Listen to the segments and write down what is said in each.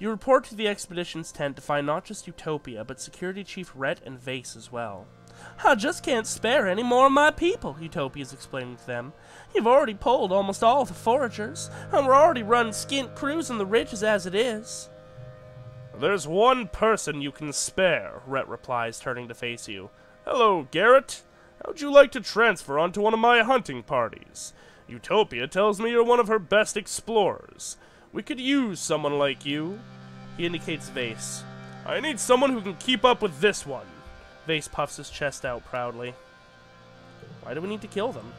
You report to the expedition's tent to find not just Utopia, but Security Chief Rhett and Vace as well. I just can't spare any more of my people, Utopia's explaining to them. You've already pulled almost all the foragers, and we're already running skint crews in the ridges as it is. There's one person you can spare, Rhett replies, turning to face you. Hello, Garrett. How'd you like to transfer onto one of my hunting parties? Utopia tells me you're one of her best explorers. We could use someone like you. He indicates Vace. I need someone who can keep up with this one. Vace puffs his chest out proudly. Why do we need to kill them?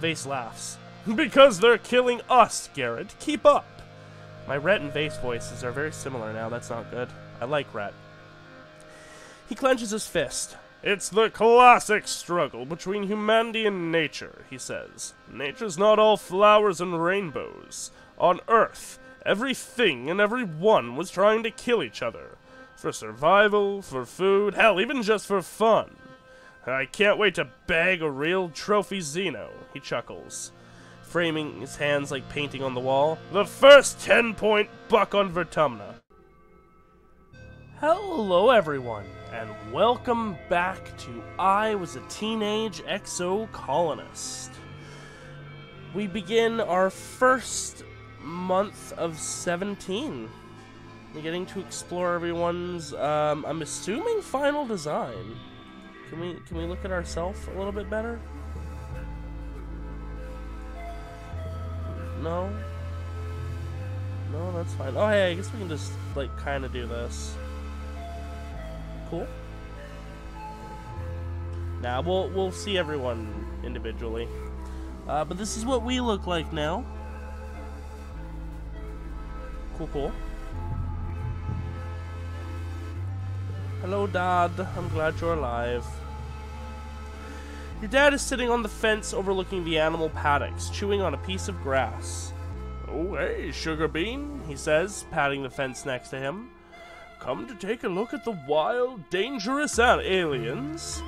Vace laughs. Because they're killing us, Garrett. Keep up. My Rhett and Vace voices are very similar now. That's not good. I like Rhett. He clenches his fist. It's the classic struggle between humanity and nature, he says. Nature's not all flowers and rainbows. On Earth, everything and everyone was trying to kill each other. For survival, for food, hell, even just for fun. I can't wait to bag a real trophy Xeno, he chuckles, framing his hands like painting on the wall. The first 10 point buck on Vertumna. Hello, everyone, and welcome back to I Was a Teenage Exo Colonist. We begin our first month of 17 getting to explore everyone's, um, I'm assuming final design. Can we, can we look at ourselves a little bit better? No? No, that's fine. Oh, hey, I guess we can just, like, kind of do this. Cool. Now, nah, we'll, we'll see everyone individually. Uh, but this is what we look like now. Cool, cool. Hello, Dad. I'm glad you're alive. Your dad is sitting on the fence overlooking the animal paddocks, chewing on a piece of grass. Oh, hey, Sugar Bean, he says, patting the fence next to him. Come to take a look at the wild, dangerous aliens.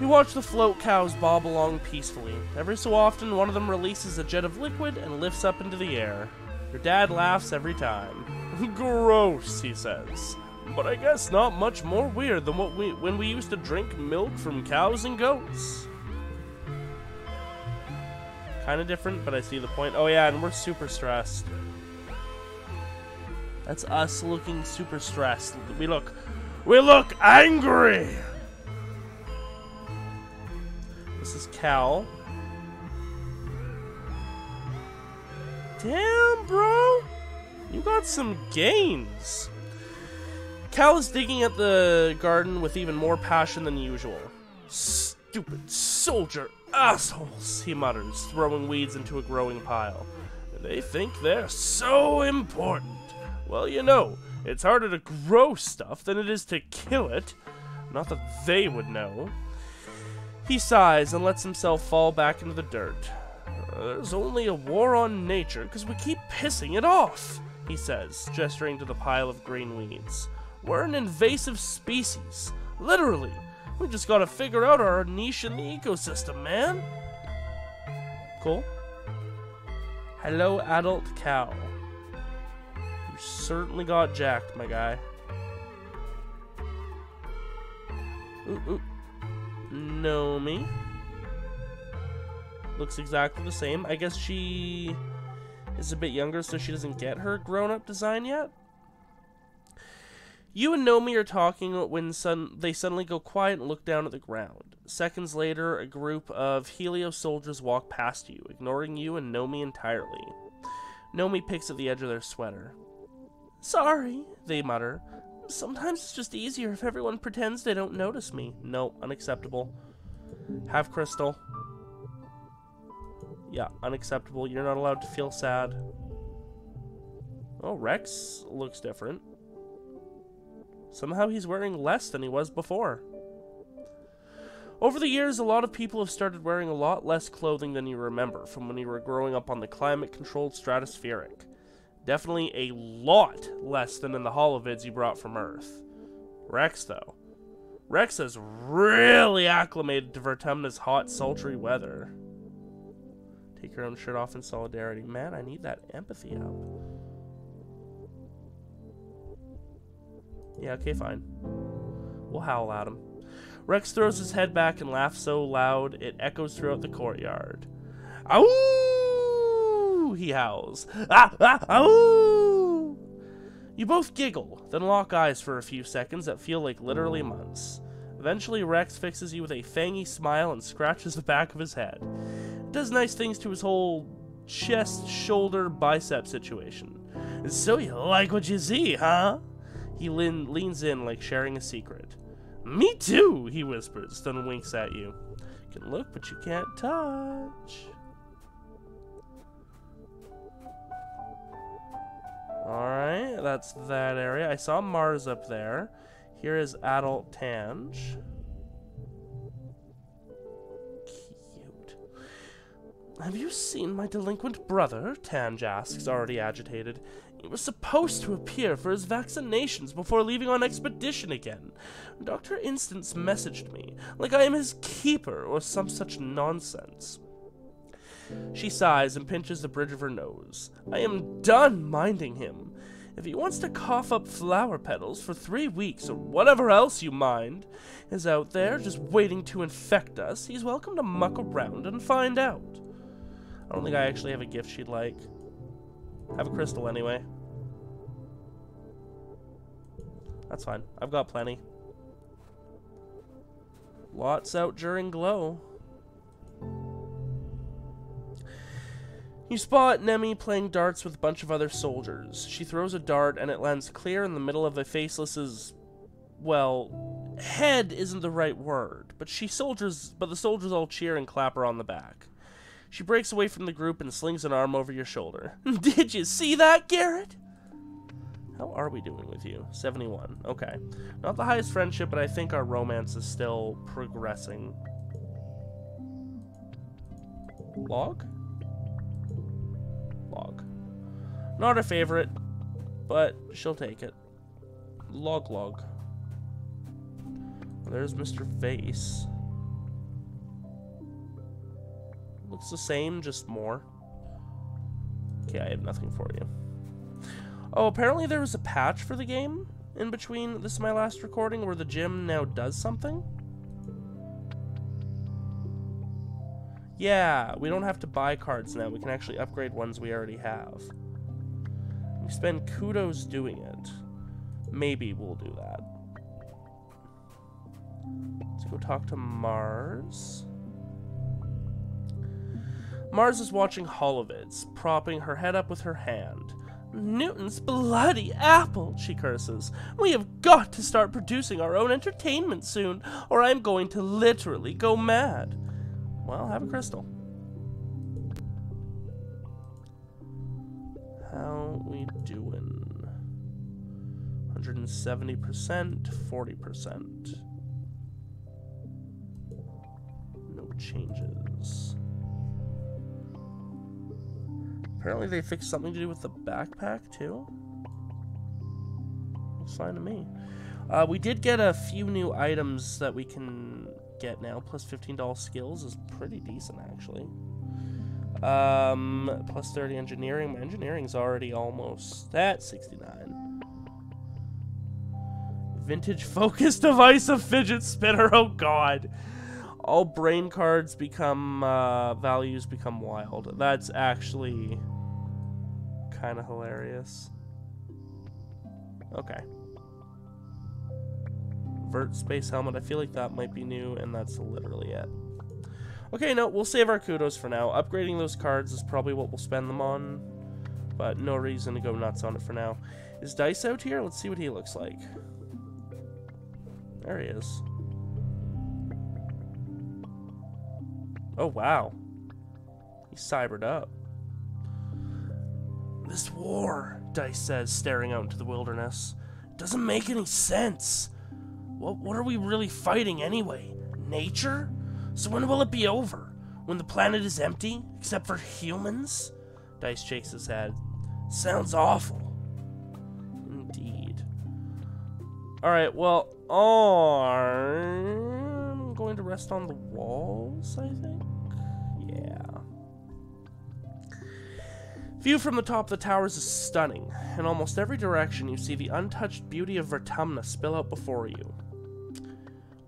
You watch the float cows bob along peacefully. Every so often, one of them releases a jet of liquid and lifts up into the air. Your dad laughs every time. Gross, he says. But I guess not much more weird than what we when we used to drink milk from cows and goats. Kind of different, but I see the point. Oh yeah, and we're super stressed. That's us looking super stressed. We look, we look angry. This is Cal. Damn, bro. You got some gains. Cal is digging at the garden with even more passion than usual. Stupid soldier assholes, he mutters, throwing weeds into a growing pile. They think they're so important. Well, you know, it's harder to grow stuff than it is to kill it. Not that they would know. He sighs and lets himself fall back into the dirt. There's only a war on nature because we keep pissing it off, he says, gesturing to the pile of green weeds. We're an invasive species. Literally. We just gotta figure out our niche in the ecosystem, man. Cool. Hello, adult cow. You certainly got jacked, my guy. Ooh, ooh. Nomi. Looks exactly the same. I guess she is a bit younger, so she doesn't get her grown-up design yet? You and Nomi are talking when sun- they suddenly go quiet and look down at the ground. Seconds later, a group of Helio soldiers walk past you, ignoring you and Nomi entirely. Nomi picks at the edge of their sweater. Sorry, they mutter. Sometimes it's just easier if everyone pretends they don't notice me. No, unacceptable. Have crystal. Yeah, unacceptable. You're not allowed to feel sad. Oh, Rex looks different. Somehow he's wearing less than he was before. Over the years, a lot of people have started wearing a lot less clothing than you remember from when you were growing up on the climate-controlled stratospheric. Definitely a lot less than in the holovids you brought from Earth. Rex, though. Rex has really acclimated to Vertumna's hot, sultry weather. Take your own shirt off in solidarity. Man, I need that empathy up. Yeah, okay, fine. We'll howl at him. Rex throws his head back and laughs so loud it echoes throughout the courtyard. Ow! He howls. Ah! Ah! You both giggle, then lock eyes for a few seconds that feel like literally months. Eventually, Rex fixes you with a fangy smile and scratches the back of his head. Does nice things to his whole chest, shoulder, bicep situation. So you like what you see, huh? He lean, leans in like sharing a secret. Me too, he whispers, then winks at you. You can look, but you can't touch. Alright, that's that area. I saw Marz up there. Here is Adult Tange. Have you seen my delinquent brother? Tange asks, already agitated. He was supposed to appear for his vaccinations before leaving on expedition again. Dr. Instance messaged me, like I am his keeper or some such nonsense. She sighs and pinches the bridge of her nose. I am done minding him. If he wants to cough up flower petals for three weeks or whatever else you mind is out there just waiting to infect us, he's welcome to muck around and find out. I don't think I actually have a gift she'd like. Have a crystal anyway. That's fine. I've got plenty. Lots out during glow. You spot Nemmie playing darts with a bunch of other soldiers. She throws a dart and it lands clear in the middle of a faceless's well, head isn't the right word, but she soldiers but the soldiers all cheer and clap her on the back. She breaks away from the group and slings an arm over your shoulder. Did you see that, Garrett? How are we doing with you? 71. Okay. Not the highest friendship, but I think our romance is still progressing. Log? Log. Not a favorite, but she'll take it. Log log. There's Mr. Vace. Looks the same, just more. Okay, I have nothing for you. Oh, apparently there was a patch for the game in between this is my last recording where the gym now does something. Yeah, we don't have to buy cards now. We can actually upgrade ones we already have. We spend kudos doing it. Maybe we'll do that. Let's go talk to Marz. Marz is watching holovids, propping her head up with her hand. Newton's bloody apple, she curses. We have got to start producing our own entertainment soon, or I'm going to literally go mad. Well, have a crystal. How we doing? 170%, 40%. No changes. Apparently they fixed something to do with the backpack, too. Looks fine to me. Uh, we did get a few new items that we can get now. Plus $15 skills is pretty decent, actually. Um, plus 30 engineering. My engineering's already almost at 69. Vintage focus device of fidget spinner. Oh, God all brain cards become uh, values become wild. That's actually kind of hilarious. Okay. Vert Space Helmet. I feel like that might be new, and that's literally it. Okay, no, we'll save our kudos for now. Upgrading those cards is probably what we'll spend them on, but no reason to go nuts on it for now. Is Dys out here? Let's see what he looks like. There he is. Oh, wow. He's cybered up. This war, Dys says, staring out into the wilderness, doesn't make any sense. What, what are we really fighting anyway? Nature? So when will it be over? When the planet is empty, except for humans? Dys shakes his head. Sounds awful. Indeed. Alright, well, I'm going to rest on the walls, I think. View from the top of the towers is stunning. In almost every direction, you see the untouched beauty of Vertumna spill out before you.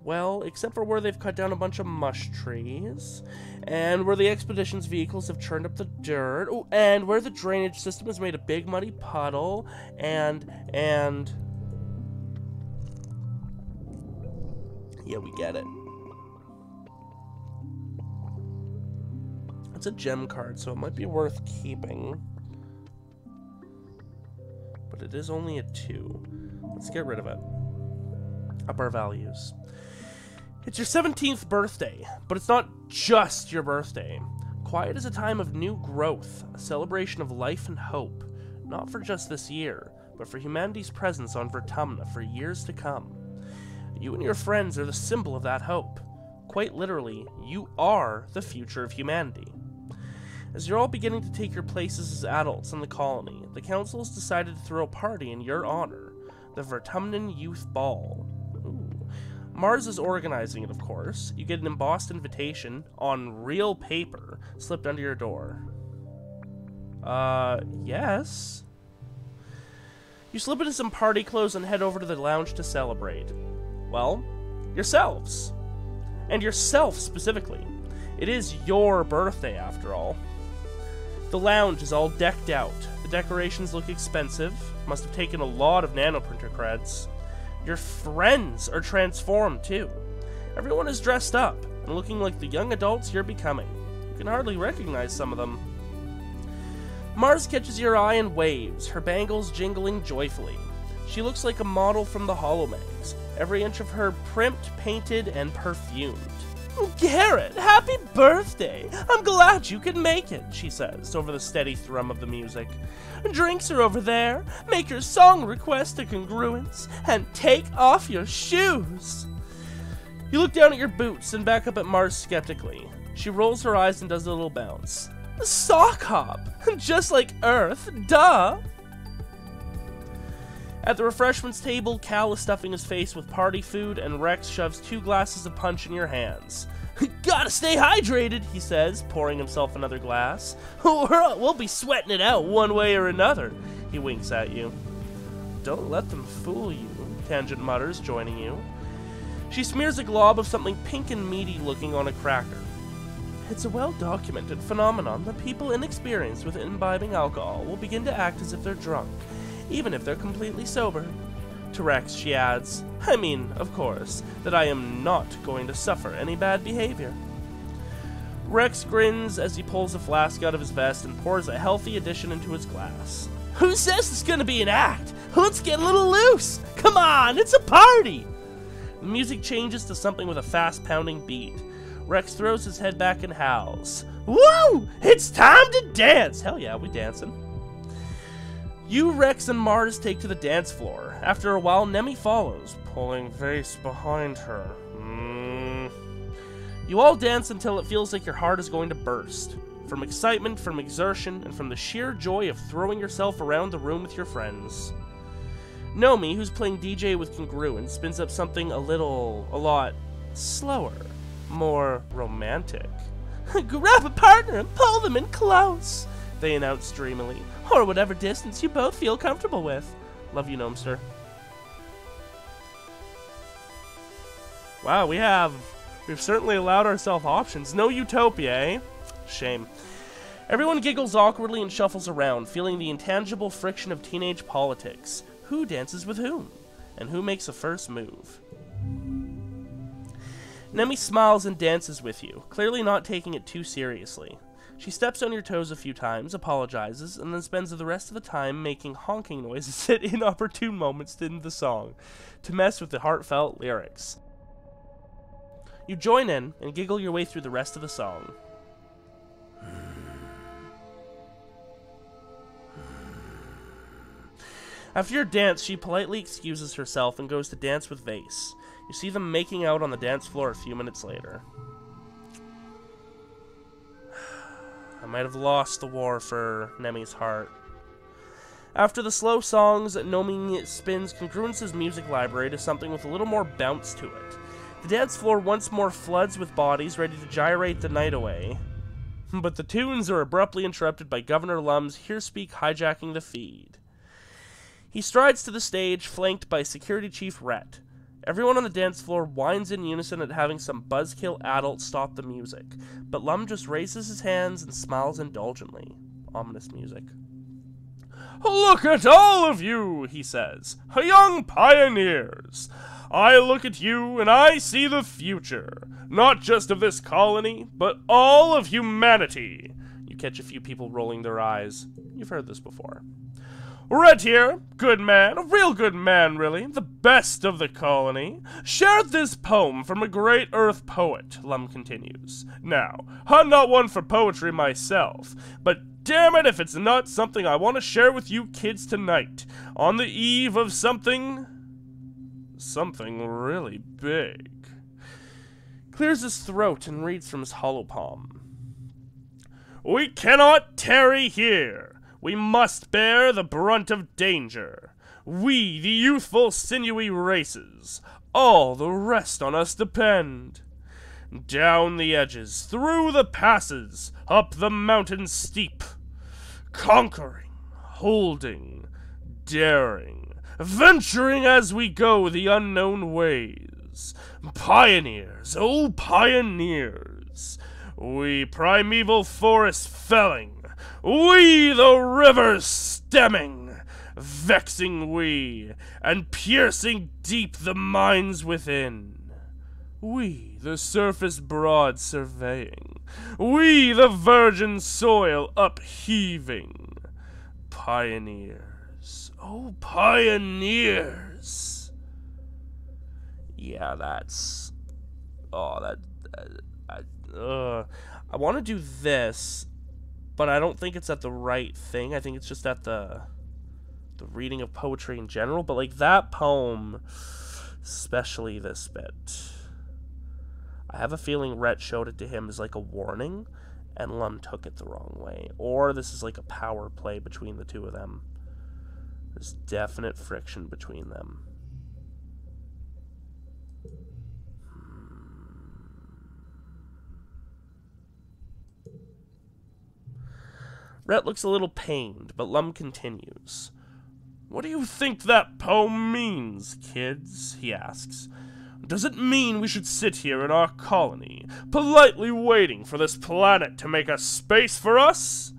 Well, except for where they've cut down a bunch of mush trees, and where the expedition's vehicles have churned up the dirt, oh, and where the drainage system has made a big muddy puddle, and, and... Yeah, we get it. It's a gem card, so it might be worth keeping. But it is only a 2. Let's get rid of it. Up our values. It's your 17th birthday, but it's not just your birthday. Quiet is a time of new growth, a celebration of life and hope, not for just this year, but for humanity's presence on Vertumna for years to come. You and your friends are the symbol of that hope. Quite literally, you are the future of humanity. As you're all beginning to take your places as adults in the colony, the council has decided to throw a party in your honor the Vertumnan Youth Ball. Marz is organizing it, of course. You get an embossed invitation on real paper slipped under your door. Uh, yes. You slip into some party clothes and head over to the lounge to celebrate. Well, yourselves. And yourself specifically. It is your birthday, after all. The lounge is all decked out. The decorations look expensive. Must have taken a lot of nanoprinter creds. Your friends are transformed too. Everyone is dressed up and looking like the young adults you're becoming. You can hardly recognize some of them. Marz catches your eye and waves, her bangles jingling joyfully. She looks like a model from the Holomags, every inch of her primped, painted, and perfumed. Garrett, happy birthday! I'm glad you could make it, she says, over the steady thrum of the music. Drinks are over there. Make your song request a congruence, and take off your shoes. You look down at your boots and back up at Marz skeptically. She rolls her eyes and does a little bounce. Sock hop! Just like Earth, duh! At the refreshments table, Cal is stuffing his face with party food, and Rex shoves two glasses of punch in your hands. Gotta stay hydrated, he says, pouring himself another glass. we'll be sweating it out one way or another, he winks at you. Don't let them fool you, Tangent mutters, joining you. She smears a glob of something pink and meaty looking on a cracker. It's a well documented phenomenon that people inexperienced with imbibing alcohol will begin to act as if they're drunk even if they're completely sober. To Rex, she adds, I mean, of course, that I am not going to suffer any bad behavior. Rex grins as he pulls a flask out of his vest and pours a healthy addition into his glass. Who says it's gonna be an act? Let's get a little loose! Come on, it's a party! The music changes to something with a fast pounding beat. Rex throws his head back and howls. Woo! It's time to dance! Hell yeah, we dancing. You, Rex, and Marz take to the dance floor. After a while, Nemmie follows, pulling Vace behind her. Mm. You all dance until it feels like your heart is going to burst. From excitement, from exertion, and from the sheer joy of throwing yourself around the room with your friends. Nomi, who's playing DJ with Congruence, spins up something a little, a lot slower, more romantic. Grab a partner and pull them in close, they announce dreamily, or whatever distance you both feel comfortable with. Love you, Gnomester. Wow, we have... We've certainly allowed ourselves options. No utopia, eh? Shame. Everyone giggles awkwardly and shuffles around, feeling the intangible friction of teenage politics. Who dances with whom? And who makes a first move? Nemmie smiles and dances with you, clearly not taking it too seriously. She steps on your toes a few times, apologizes, and then spends the rest of the time making honking noises at inopportune moments in the song to mess with the heartfelt lyrics. You join in and giggle your way through the rest of the song. After your dance, she politely excuses herself and goes to dance with Vace. You see them making out on the dance floor a few minutes later. I might have lost the war for Nemmie's heart. After the slow songs, Nomi spins Congruence's music library to something with a little more bounce to it. The dance floor once more floods with bodies ready to gyrate the night away. But the tunes are abruptly interrupted by Governor Lum's here speak hijacking the feed. He strides to the stage, flanked by Security Chief Rhett. Everyone on the dance floor whines in unison at having some buzzkill adult stop the music, but Lum just raises his hands and smiles indulgently. Ominous music. Look at all of you, he says, young pioneers. I look at you and I see the future, not just of this colony, but all of humanity. You catch a few people rolling their eyes. You've heard this before. Rhett here, good man, a real good man, really, the best of the colony, shared this poem from a great Earth poet, Lum continues. Now, I'm not one for poetry myself, but damn it if it's not something I want to share with you kids tonight, on the eve of something. something really big. Clears his throat and reads from his hollow palm. We cannot tarry here. We must bear the brunt of danger. We, the youthful, sinewy races. All the rest on us depend. Down the edges, through the passes, up the mountain steep. Conquering, holding, daring, venturing as we go the unknown ways. Pioneers, oh pioneers! We primeval forest felling, we the rivers stemming, vexing we, and piercing deep the mines within. We the surface broad surveying, we the virgin soil upheaving. Pioneers, oh pioneers! Yeah, that's. Oh, that. Uh, I, uh, I want to do this but I don't think it's at the right thing. I think it's just at the the reading of poetry in general. But like that poem, especially this bit, I have a feeling Rhett showed it to him as like a warning, and Lum took it the wrong way. Or this is like a power play between the two of them. There's definite friction between them. Rhett looks a little pained, but Lum continues. What do you think that poem means, kids? he asks. Does it mean we should sit here in our colony, politely waiting for this planet to make a space for us?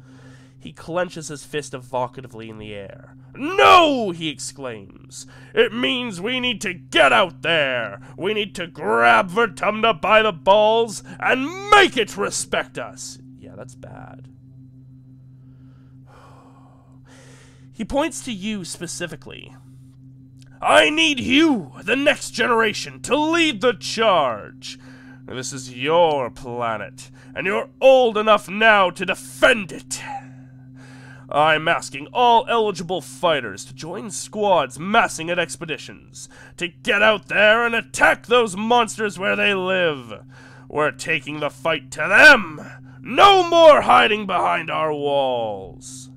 He clenches his fist evocatively in the air. No! he exclaims. It means we need to get out there. We need to grab Vertumna by the balls and make it respect us. Yeah, that's bad. He points to you specifically. I need you, the next generation, to lead the charge. This is your planet, and you're old enough now to defend it. I'm asking all eligible fighters to join squads massing at expeditions, to get out there and attack those monsters where they live. We're taking the fight to them. No more hiding behind our walls.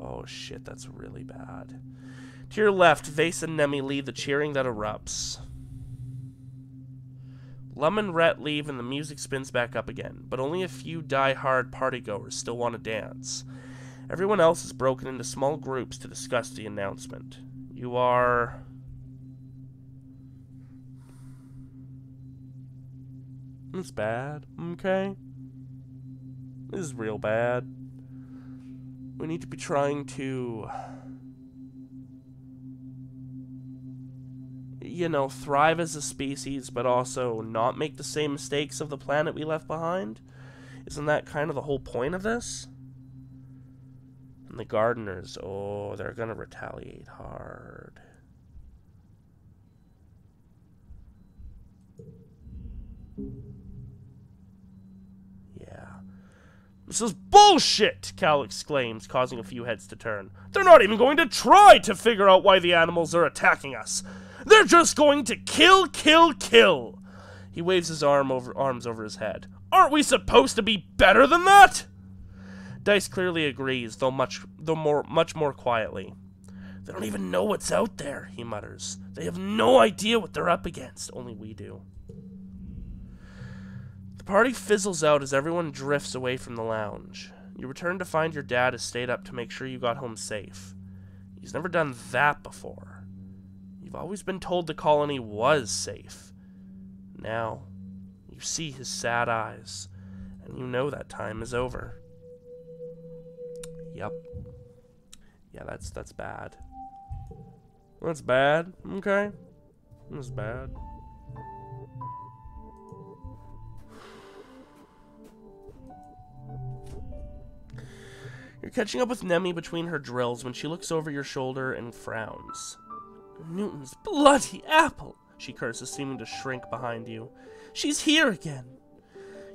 Oh shit, that's really bad. To your left, Vace and Nemmie lead the cheering that erupts. Lum and Rhett leave and the music spins back up again, but only a few die-hard partygoers still want to dance. Everyone else is broken into small groups to discuss the announcement. You are... It's bad, okay? This is real bad. We need to be trying to, you know, thrive as a species, but also not make the same mistakes of the planet we left behind. Isn't that kind of the whole point of this? And the gardeners, oh, they're gonna retaliate hard. This is bullshit, Cal exclaims, causing a few heads to turn. They're not even going to try to figure out why the animals are attacking us. They're just going to kill, kill, kill. He waves his arm over, arms over his head. Aren't we supposed to be better than that? Dys clearly agrees, though much, though more, much more quietly. They don't even know what's out there, he mutters. They have no idea what they're up against. Only we do party fizzles out as everyone drifts away from the lounge. You return to find your dad has stayed up to make sure you got home safe. He's never done that before. You've always been told the colony was safe. Now, you see his sad eyes, and you know that time is over. Yep. Yeah, that's that's bad. That's bad. Okay. That's bad. You're catching up with Nemmie between her drills when she looks over your shoulder and frowns. Newton's bloody apple, she curses, seeming to shrink behind you. She's here again.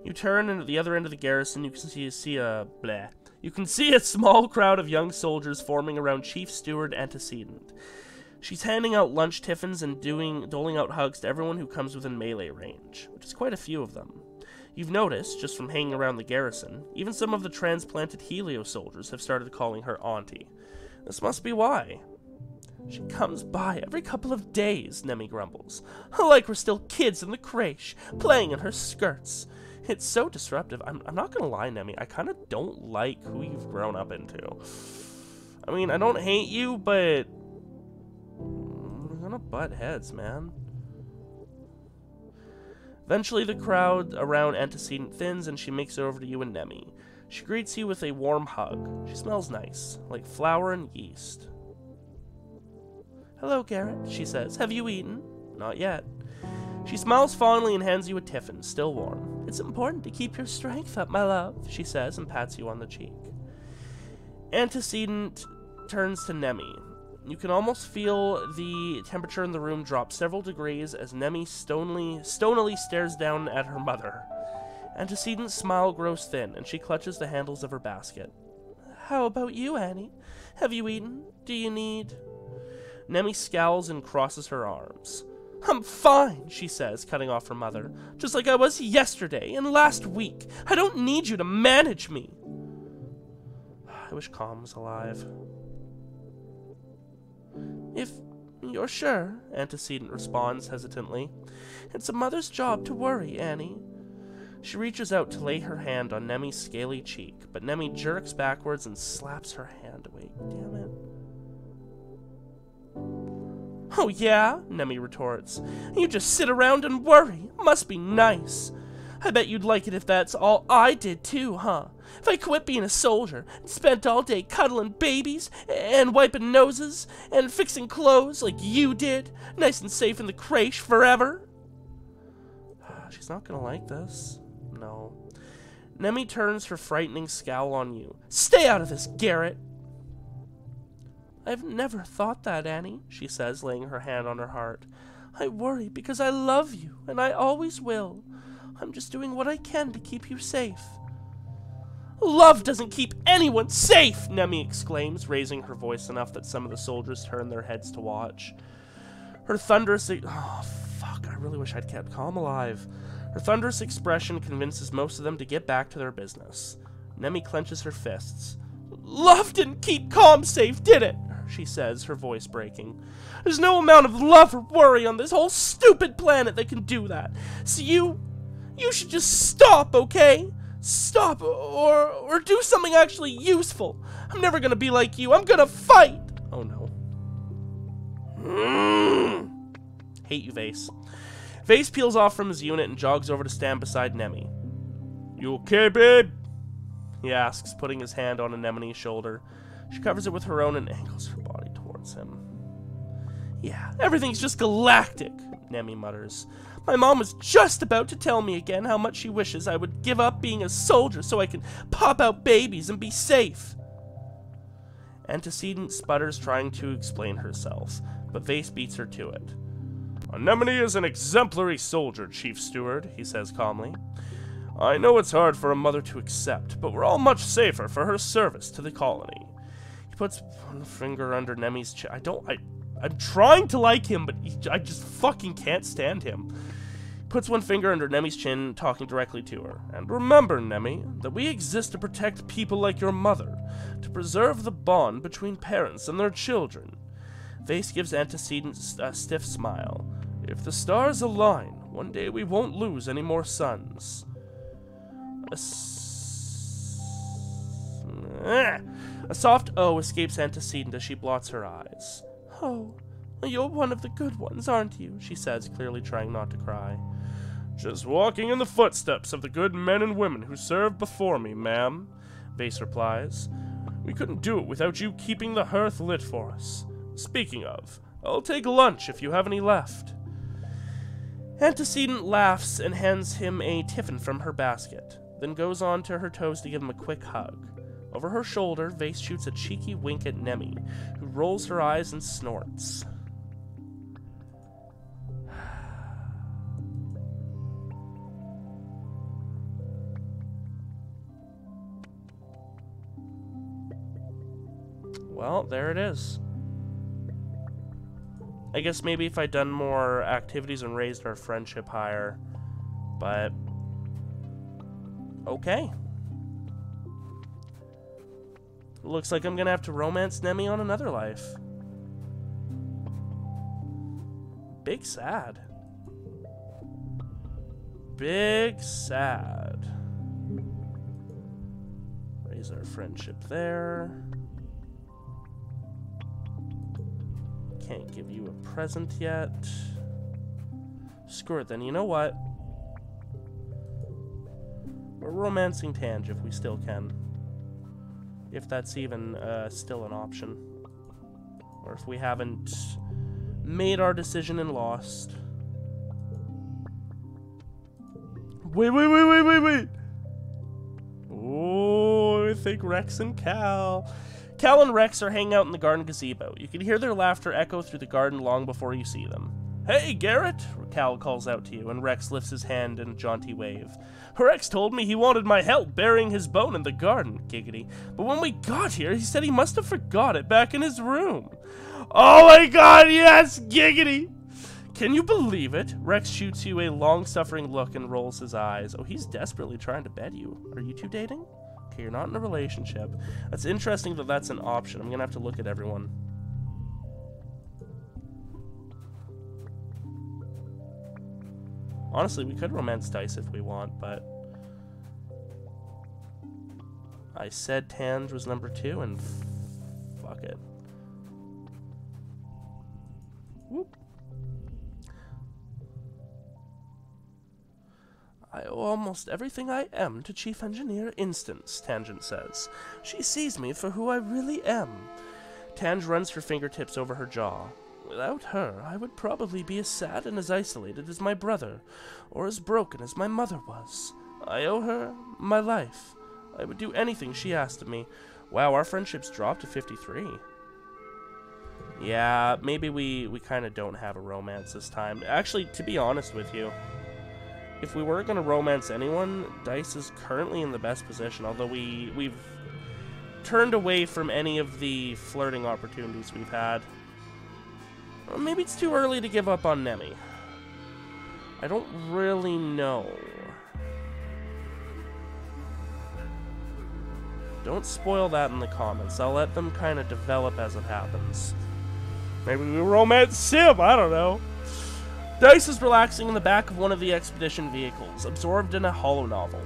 You turn, and at the other end of the garrison, you can see, see a bleh. You can see a small crowd of young soldiers forming around Chief Steward Antecedent. She's handing out lunch tiffins and doing doling out hugs to everyone who comes within melee range, which is quite a few of them. You've noticed, just from hanging around the garrison, even some of the transplanted Helio soldiers have started calling her Auntie. This must be why. She comes by every couple of days, Nemmie grumbles. Like we're still kids in the creche, playing in her skirts. It's so disruptive. I'm, I'm not gonna lie, Nemmie, I kinda don't like who you've grown up into. I mean, I don't hate you, but... We're gonna butt heads, man. Eventually, the crowd around Antecedent thins and she makes it over to you and Nemmie. She greets you with a warm hug. She smells nice, like flour and yeast. Hello, Garrett, she says. Have you eaten? Not yet. She smiles fondly and hands you a tiffin, still warm. It's important to keep your strength up, my love, she says and pats you on the cheek. Antecedent turns to Nemmie. You can almost feel the temperature in the room drop several degrees as Nemmie stonily, stonily stares down at her mother. Antecedent's smile grows thin, and she clutches the handles of her basket. How about you, Annie? Have you eaten? Do you need... Nemmie scowls and crosses her arms. I'm fine, she says, cutting off her mother. Just like I was yesterday and last week. I don't need you to manage me. I wish Calm was alive. If you're sure, Antecedent responds hesitantly. It's a mother's job to worry, Annie. She reaches out to lay her hand on Nemmie's scaly cheek, but Nemmie jerks backwards and slaps her hand away. Damn it. Oh, yeah? Nemmie retorts. You just sit around and worry. Must be nice. I bet you'd like it if that's all I did too, huh? If I quit being a soldier and spent all day cuddling babies and wiping noses and fixing clothes like you did, nice and safe in the creche forever. Ah, she's not gonna like this. No. Nemmie turns her frightening scowl on you. Stay out of this, Garrett! I've never thought that, Annie, she says, laying her hand on her heart. I worry because I love you, and I always will. I'm just doing what I can to keep you safe. Love doesn't keep anyone safe, Nemmie exclaims, raising her voice enough that some of the soldiers turn their heads to watch. Her thunderous... Oh, fuck, I really wish I'd kept Calm alive. Her thunderous expression convinces most of them to get back to their business. Nemmie clenches her fists. Love didn't keep Calm safe, did it? She says, her voice breaking. There's no amount of love or worry on this whole stupid planet that can do that. So you... You should just stop, okay? Stop, or, or do something actually useful. I'm never gonna be like you. I'm gonna fight! Oh no. Mm. Hate you, Vace. Vace peels off from his unit and jogs over to stand beside Nemmie. You okay, babe? He asks, putting his hand on Anemone's shoulder. She covers it with her own and angles her body towards him. Yeah, everything's just galactic, Nemmie mutters. My mom was just about to tell me again how much she wishes I would give up being a soldier so I can pop out babies and be safe. Antecedent sputters trying to explain herself, but Vace beats her to it. Anemone is an exemplary soldier, Chief Steward, he says calmly. I know it's hard for a mother to accept, but we're all much safer for her service to the colony. He puts one finger under Nemmie's chin. I don't. I. I'm trying to like him, but he, I just fucking can't stand him. Puts one finger under Nemmie's chin, talking directly to her. And remember, Nemmie, that we exist to protect people like your mother, to preserve the bond between parents and their children. Vace gives Antecedent a stiff smile. If the stars align, one day we won't lose any more sons. A, eh. a soft O escapes antecedent as she blots her eyes. Oh, you're one of the good ones, aren't you? She says, clearly trying not to cry. Just walking in the footsteps of the good men and women who served before me, ma'am, Vace replies. We couldn't do it without you keeping the hearth lit for us. Speaking of, I'll take lunch if you have any left. Antecedent laughs and hands him a tiffin from her basket, then goes on to her toes to give him a quick hug. Over her shoulder, Vace shoots a cheeky wink at Nemmie, who rolls her eyes and snorts. Well, there it is. I guess maybe if I'd done more activities and raised our friendship higher, but okay. Looks like I'm gonna have to romance Nemmie on another life. Big sad. Big sad. Raise our friendship there. Can't give you a present yet. Screw it then, you know what? We're romancing Tange if we still can. If that's even uh, still an option. Or if we haven't made our decision and lost. Wait, wait, wait, wait, wait, wait! Oh, I think Rex and Cal. Cal and Rex are hanging out in the garden gazebo. You can hear their laughter echo through the garden long before you see them. Hey, Garrett! Cal calls out to you, and Rex lifts his hand in a jaunty wave. Rex told me he wanted my help burying his bone in the garden, giggity. But when we got here, he said he must have forgot it back in his room. Oh my god, yes, giggity! Can you believe it? Rex shoots you a long suffering look and rolls his eyes. Oh, he's desperately trying to bed you. Are you two dating? Okay, you're not in a relationship. That's interesting that that's an option. I'm gonna have to look at everyone. Honestly, we could romance Dys if we want, but... I said Tange was number two, and fuck it. Whoop. I owe almost everything I am to Chief Engineer Instance, Tangent says. She sees me for who I really am. Tange runs her fingertips over her jaw. Without her, I would probably be as sad and as isolated as my brother, or as broken as my mother was. I owe her my life. I would do anything she asked of me. Wow, our friendship's dropped to 53. Yeah, maybe we, we kind of don't have a romance this time. Actually, to be honest with you, if we were going to romance anyone, Dys is currently in the best position, although we, we've turned away from any of the flirting opportunities we've had. Maybe it's too early to give up on Nemmie. I don't really know. Don't spoil that in the comments. I'll let them kind of develop as it happens. Maybe we romance Sym, I don't know. Dys is relaxing in the back of one of the expedition vehicles, absorbed in a hollow novel.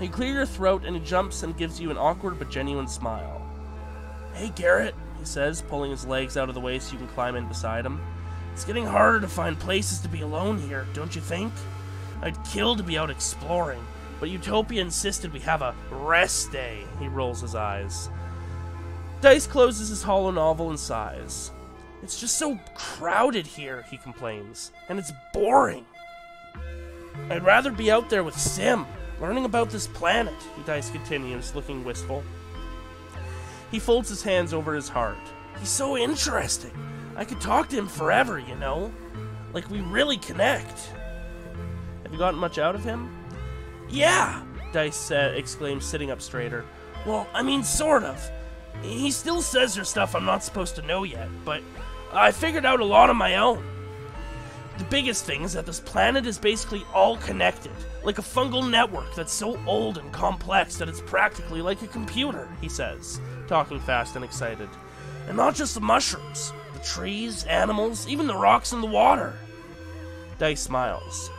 You clear your throat and he jumps and gives you an awkward but genuine smile. Hey Garrett, he says, pulling his legs out of the way so you can climb in beside him. It's getting harder to find places to be alone here, don't you think? I'd kill to be out exploring, but Utopia insisted we have a rest day. He rolls his eyes. Dys closes his hollow novel and sighs. It's just so crowded here, he complains, and it's boring. I'd rather be out there with Sym, learning about this planet, Dys continues, looking wistful. He folds his hands over his heart. He's so interesting. I could talk to him forever, you know? Like we really connect. Have you gotten much out of him? Yeah, Dys uh, exclaims, sitting up straighter. Well, I mean, sort of. He still says there's stuff I'm not supposed to know yet, but I figured out a lot on my own. The biggest thing is that this planet is basically all connected, like a fungal network that's so old and complex that it's practically like a computer, he says, talking fast and excited. And not just the mushrooms, the trees, animals, even the rocks in the water. Dys smiles.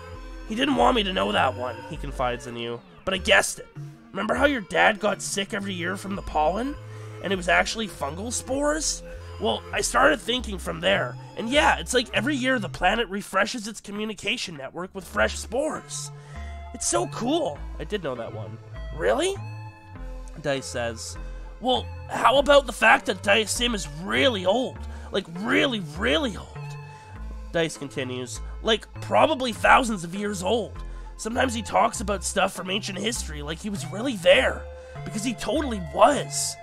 He didn't want me to know that one, he confides in you. but I guessed it. Remember how your dad got sick every year from the pollen? And it was actually fungal spores? Well, I started thinking from there, and yeah, it's like every year the planet refreshes its communication network with fresh spores. It's so cool. I did know that one. Really? Dys says, Well, how about the fact that Dys Sym is really old? Like, really, really old. Dys continues, Like, probably thousands of years old. Sometimes he talks about stuff from ancient history like he was really there. Because he totally was.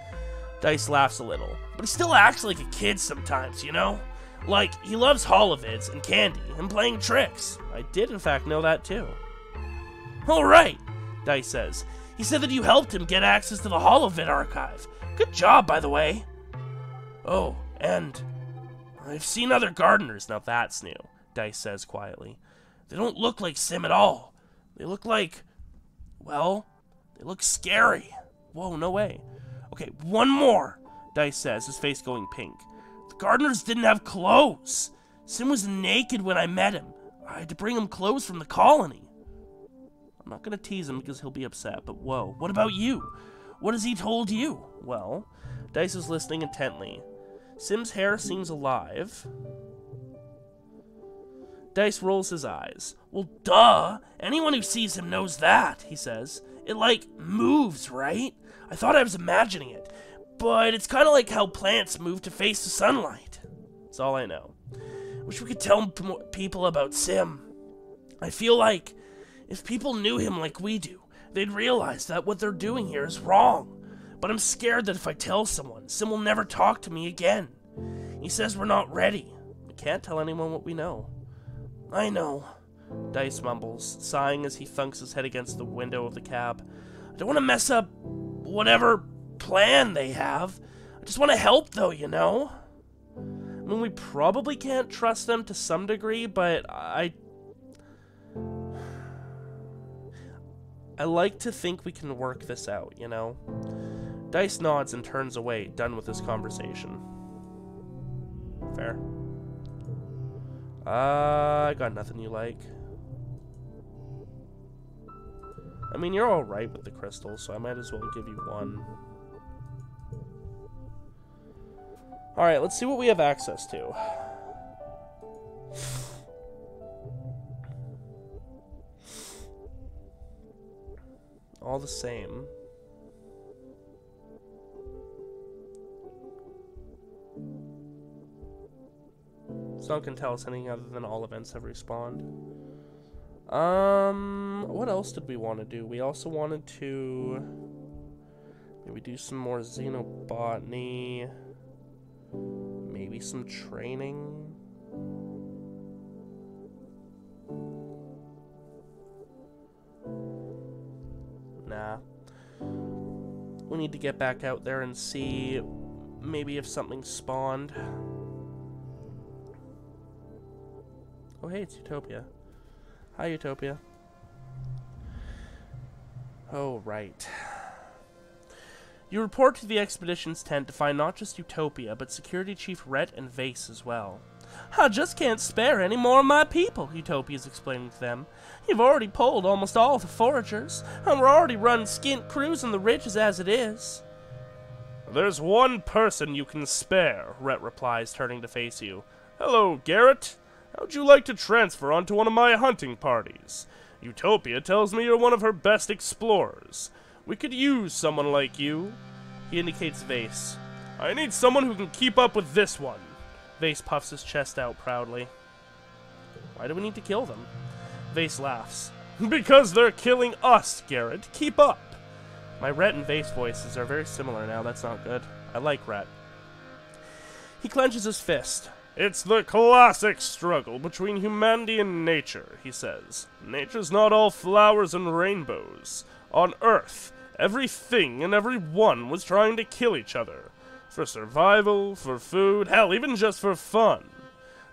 Dys laughs a little, but he still acts like a kid sometimes, you know? Like, he loves holovids and candy and playing tricks. I did, in fact, know that too. Alright, Dys says. He said that you helped him get access to the holovid archive. Good job, by the way. Oh, and I've seen other gardeners. Now that's new, Dys says quietly. They don't look like Sym at all. They look like, well, they look scary. Whoa, no way. Okay, one more, Dys says, his face going pink. The gardeners didn't have clothes. Sym was naked when I met him. I had to bring him clothes from the colony. I'm not gonna tease him because he'll be upset, but whoa, what about you? What has he told you? Well, Dys is listening intently. Sym's hair seems alive. Dys rolls his eyes. Well, duh! Anyone who sees him knows that, he says. It, like, moves, right? I thought I was imagining it. But it's kind of like how plants move to face the sunlight. That's all I know. Wish we could tell people about Sym. I feel like if people knew him like we do, they'd realize that what they're doing here is wrong. But I'm scared that if I tell someone, Sym will never talk to me again. He says we're not ready. We can't tell anyone what we know. I know, Dys mumbles, sighing as he thunks his head against the window of the cab. I don't want to mess up whatever plan they have. I just want to help, though, you know? I mean, we probably can't trust them to some degree, but I. I like to think we can work this out, you know? Dys nods and turns away, done with this conversation. Fair. Uh, I got nothing you like. I mean, you're alright with the crystals, so I might as well give you one. Alright, let's see what we have access to. All the same. So can tell us anything other than all events have respawned. Um, what else did we want to do? We also wanted to maybe do some more xenobotany, maybe some training. Nah. We need to get back out there and see maybe if something spawned. Oh, hey, it's Utopia. Hi, Utopia. Oh, right. You report to the expedition's tent to find not just Utopia, but Security Chief Rhett and Vace as well. I just can't spare any more of my people, Utopia's explaining to them. You've already pulled almost all the foragers, and we're already running skint crews in the ridges as it is. There's one person you can spare, Rhett replies, turning to face you. Hello, Garrett. How'd you like to transfer onto one of my hunting parties? Utopia tells me you're one of her best explorers. We could use someone like you. He indicates Vace. I need someone who can keep up with this one. Vace puffs his chest out proudly. Why do we need to kill them? Vace laughs. Because they're killing us, Garrett. Keep up. My Rhett and Vace voices are very similar now. That's not good. I like Rhett. He clenches his fist. It's the classic struggle between humanity and nature, he says. Nature's not all flowers and rainbows. On Earth, everything and everyone was trying to kill each other. For survival, for food, hell, even just for fun.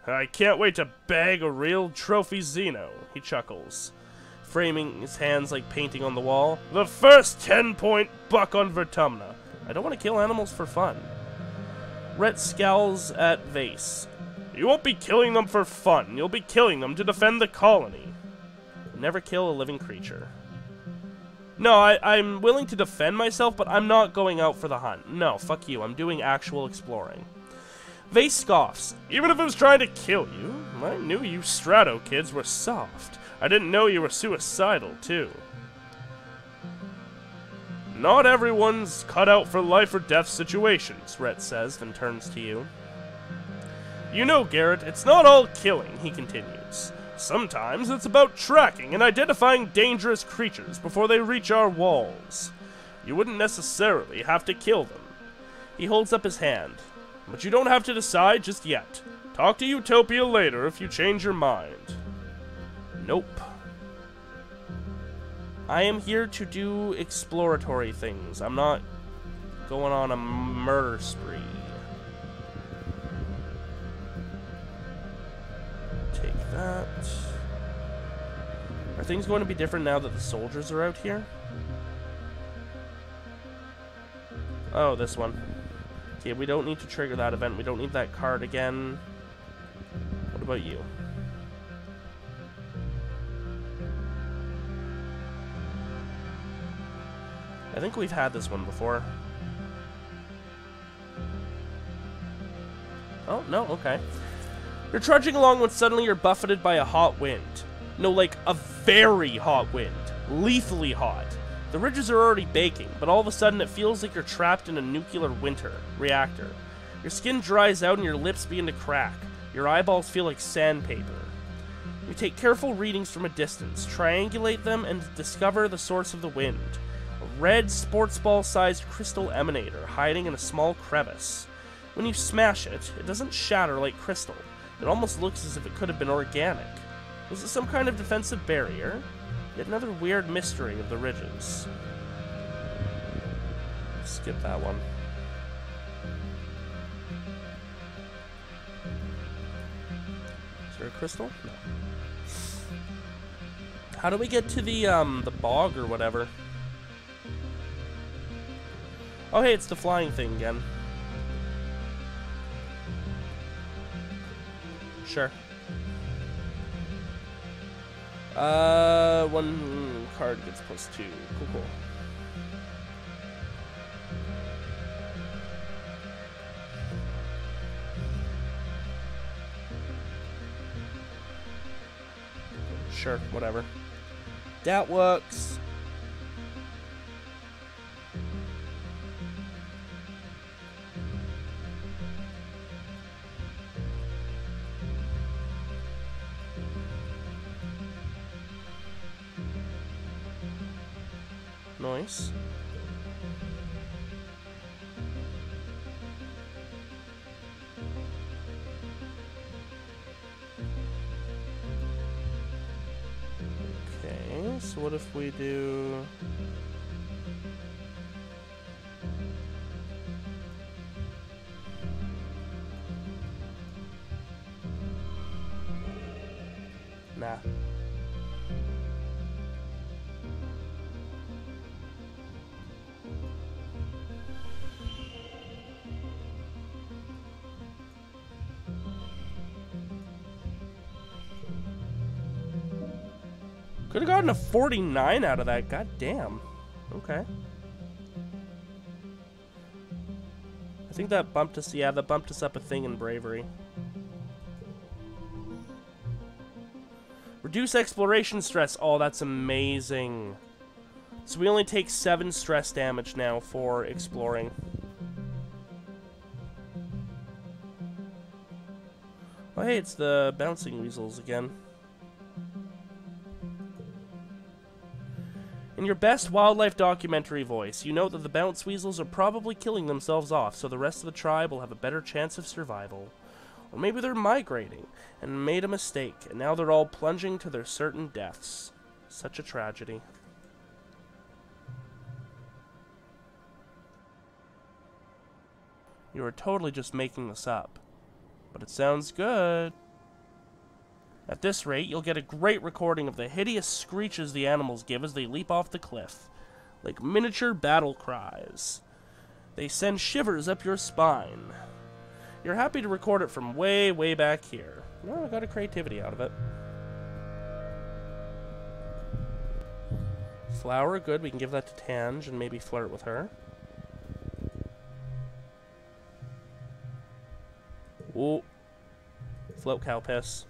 I can't wait to bag a real trophy Xeno, he chuckles, framing his hands like painting on the wall. The first 10 point buck on Vertumna. I don't want to kill animals for fun. Rhett scowls at Vace. You won't be killing them for fun. You'll be killing them to defend the colony. Never kill a living creature. No, I, I'm willing to defend myself, but I'm not going out for the hunt. No, fuck you. I'm doing actual exploring. Vace scoffs. Even if it was trying to kill you, I knew you Strato kids were soft. I didn't know you were suicidal, too. Not everyone's cut out for life or death situations, Rhett says, then turns to you. You know, Garrett, it's not all killing, he continues. Sometimes it's about tracking and identifying dangerous creatures before they reach our walls. You wouldn't necessarily have to kill them. He holds up his hand. But you don't have to decide just yet. Talk to Utopia later if you change your mind. Nope. I am here to do exploratory things. I'm not going on a murder spree. That. Are things going to be different now that the soldiers are out here? Oh, this one. Okay, we don't need to trigger that event. We don't need that card again. What about you? I think we've had this one before. Oh, no, okay. You're trudging along when suddenly you're buffeted by a hot wind. No, like, a very hot wind. Lethally hot. The ridges are already baking, but all of a sudden it feels like you're trapped in a nuclear winter reactor. Your skin dries out and your lips begin to crack. Your eyeballs feel like sandpaper. You take careful readings from a distance, triangulate them, and discover the source of the wind. A red sports ball sized crystal emanator hiding in a small crevice. When you smash it, it doesn't shatter like crystal. It almost looks as if it could have been organic. Was it some kind of defensive barrier? Yet another weird mystery of the ridges. Skip that one. Is there a crystal? No. How do we get to the um the bog or whatever? Oh hey, it's the flying thing again. Sure. Uh, one card gets plus two. Cool, cool. Sure, whatever. That works. Nice. Okay, so what if we do... Could have gotten a 49 out of that. God damn. Okay. I think that bumped us. Yeah, that bumped us up a thing in bravery. Reduce exploration stress. Oh, that's amazing. So we only take 7 stress damage now for exploring. Oh, hey, it's the bouncing weasels again. Your best wildlife documentary voice, you note that the bounce weasels are probably killing themselves off so the rest of the tribe will have a better chance of survival. Or maybe they're migrating and made a mistake, and now they're all plunging to their certain deaths. Such a tragedy. You are totally just making this up. But it sounds good. At this rate, you'll get a great recording of the hideous screeches the animals give as they leap off the cliff, like miniature battle cries. They send shivers up your spine. You're happy to record it from way, way back here. Well, I got a creativity out of it. Flower, good. We can give that to Tange and maybe flirt with her. Ooh. Float cow piss.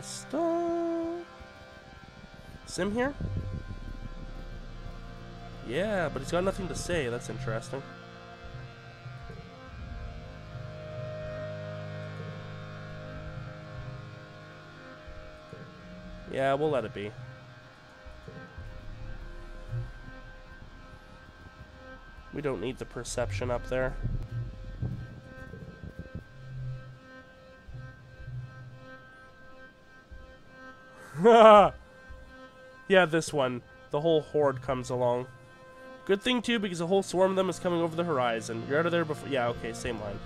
Crystal. Sym here? Yeah, but he's got nothing to say. That's interesting. Yeah, we'll let it be. We don't need the perception up there. yeah, this one. The whole horde comes along. Good thing, too, because a whole swarm of them is coming over the horizon. You're out of there before... Yeah, okay, same line.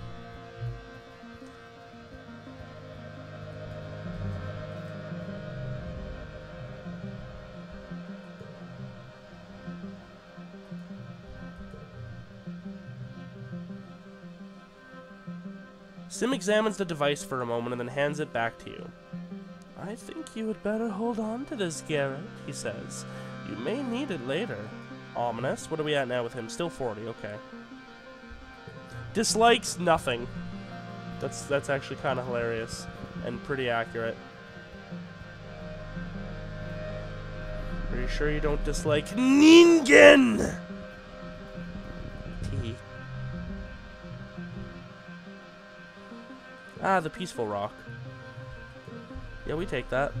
Sym examines the device for a moment and then hands it back to you. I think you had better hold on to this, Garrett, he says. You may need it later. Ominous. What are we at now with him? Still 40, okay. Dislikes nothing. That's that's actually kind of hilarious and pretty accurate. Are you sure you don't dislike Ningen? T. Ah, the peaceful rock. Yeah, we take that.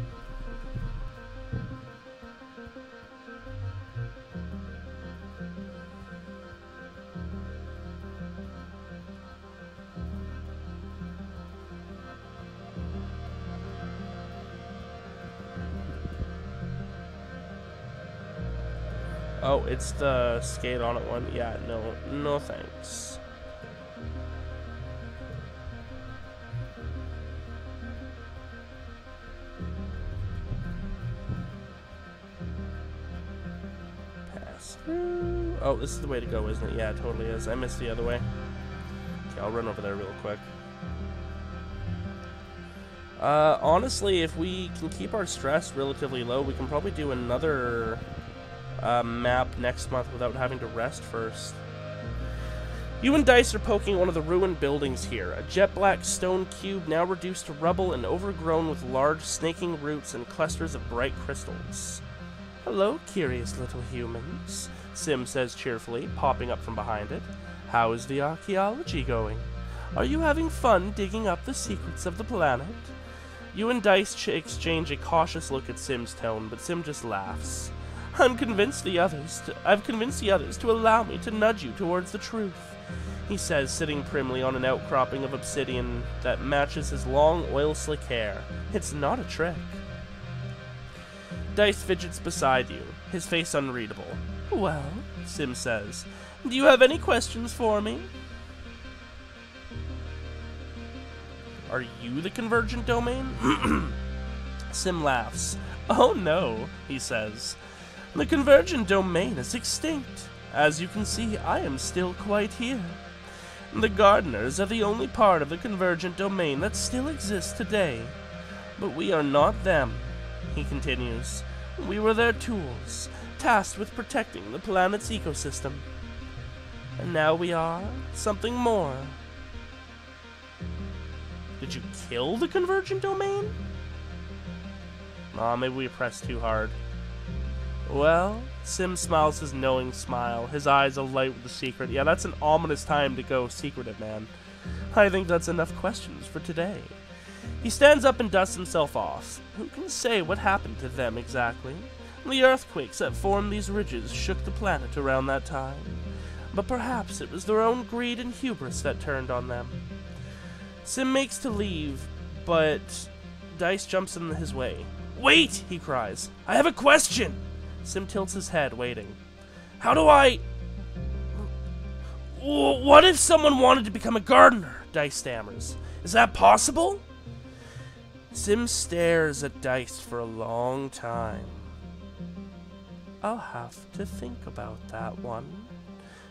Oh, it's the skate on it one. Yeah, no, no thanks. Oh, this is the way to go, isn't it? Yeah, it totally is. I missed the other way. Okay, I'll run over there real quick. Uh, honestly, if we can keep our stress relatively low, we can probably do another uh, map next month without having to rest first. You and Dys are poking one of the ruined buildings here, a jet black stone cube now reduced to rubble and overgrown with large snaking roots and clusters of bright crystals. Hello, curious little humans, Sym says cheerfully, popping up from behind it. How is the archaeology going? Are you having fun digging up the secrets of the planet? You and Dys exchange a cautious look at Sym's tone, but Sym just laughs. I'm convinced the others. To, I've convinced the others to allow me to nudge you towards the truth. He says, sitting primly on an outcropping of obsidian that matches his long, oil slick hair. It's not a trick. Dys fidgets beside you, his face unreadable. Well, Sym says, do you have any questions for me? Are you the convergent domain? Sym laughs. Oh no, he says. The convergent domain is extinct. As you can see, I am still quite here. The gardeners are the only part of the convergent domain that still exists today. But we are not them, he continues. We were their tools, tasked with protecting the planet's ecosystem. And now we are something more. Did you kill the convergent domain? Aw, oh, maybe we pressed too hard. Well, Sym smiles his knowing smile, his eyes alight with the secret. Yeah, that's an ominous time to go secretive, man. I think that's enough questions for today. He stands up and dusts himself off. Who can say what happened to them exactly? The earthquakes that formed these ridges shook the planet around that time. But perhaps it was their own greed and hubris that turned on them. Sym makes to leave, but Dys jumps in his way. Wait, he cries. I have a question. Sym tilts his head, waiting. How do I... What if someone wanted to become a gardener? Dys stammers. Is that possible? Sym stares at Dys for a long time. I'll have to think about that one.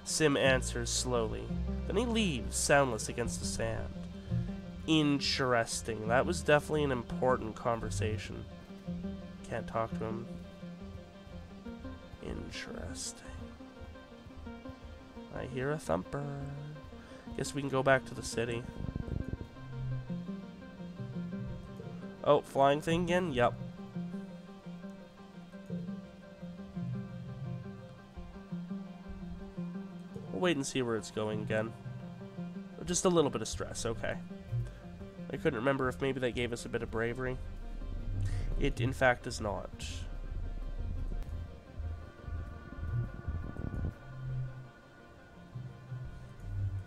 Sym answers slowly. Then he leaves, soundless against the sand. Interesting. That was definitely an important conversation. Can't talk to him. Interesting. I hear a thumper. Guess we can go back to the city. Oh, flying thing again? Yep. Wait and see where it's going again. Just a little bit of stress, okay. I couldn't remember if maybe that gave us a bit of bravery. It, in fact, does not.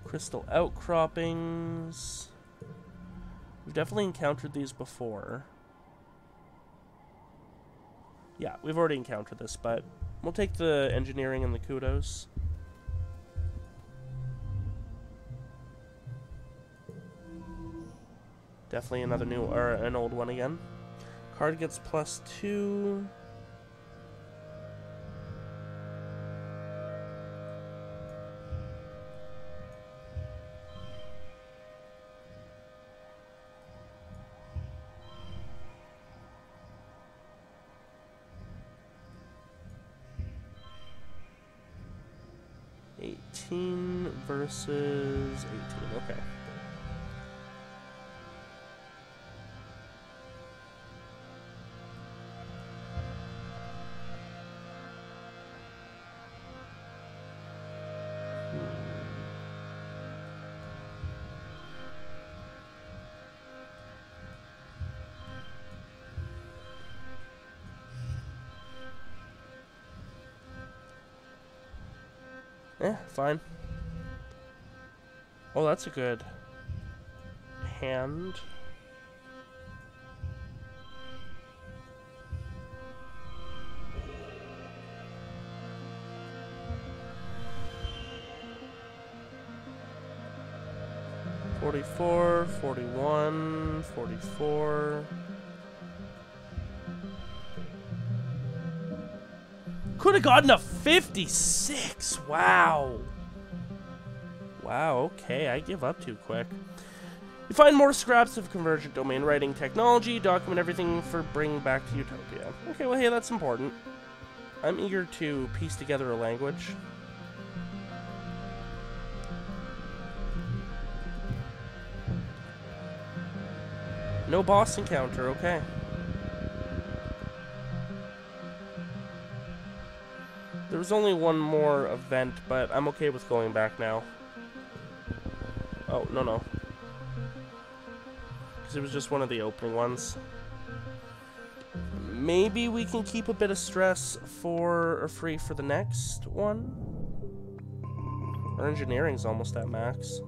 Crystal outcroppings. We've definitely encountered these before. Yeah, we've already encountered this, but we'll take the engineering and the kudos. Definitely another new, or an old one again. Card gets plus two. Eighteen versus eighteen. Okay. Eh, fine. Oh, that's a good hand. Forty-four, forty-one, forty-four. Could have gotten a 56. Wow. Wow, okay, I give up too quick. You find more scraps of convergent domain writing technology, document everything for bring back to Utopia. Okay, well, hey, that's important. I'm eager to piece together a language. No boss encounter, okay. There was only one more event, but I'm okay with going back now. Oh, no, no. Because it was just one of the opening ones. Maybe we can keep a bit of stress for or free for the next one. Our engineering's almost at max.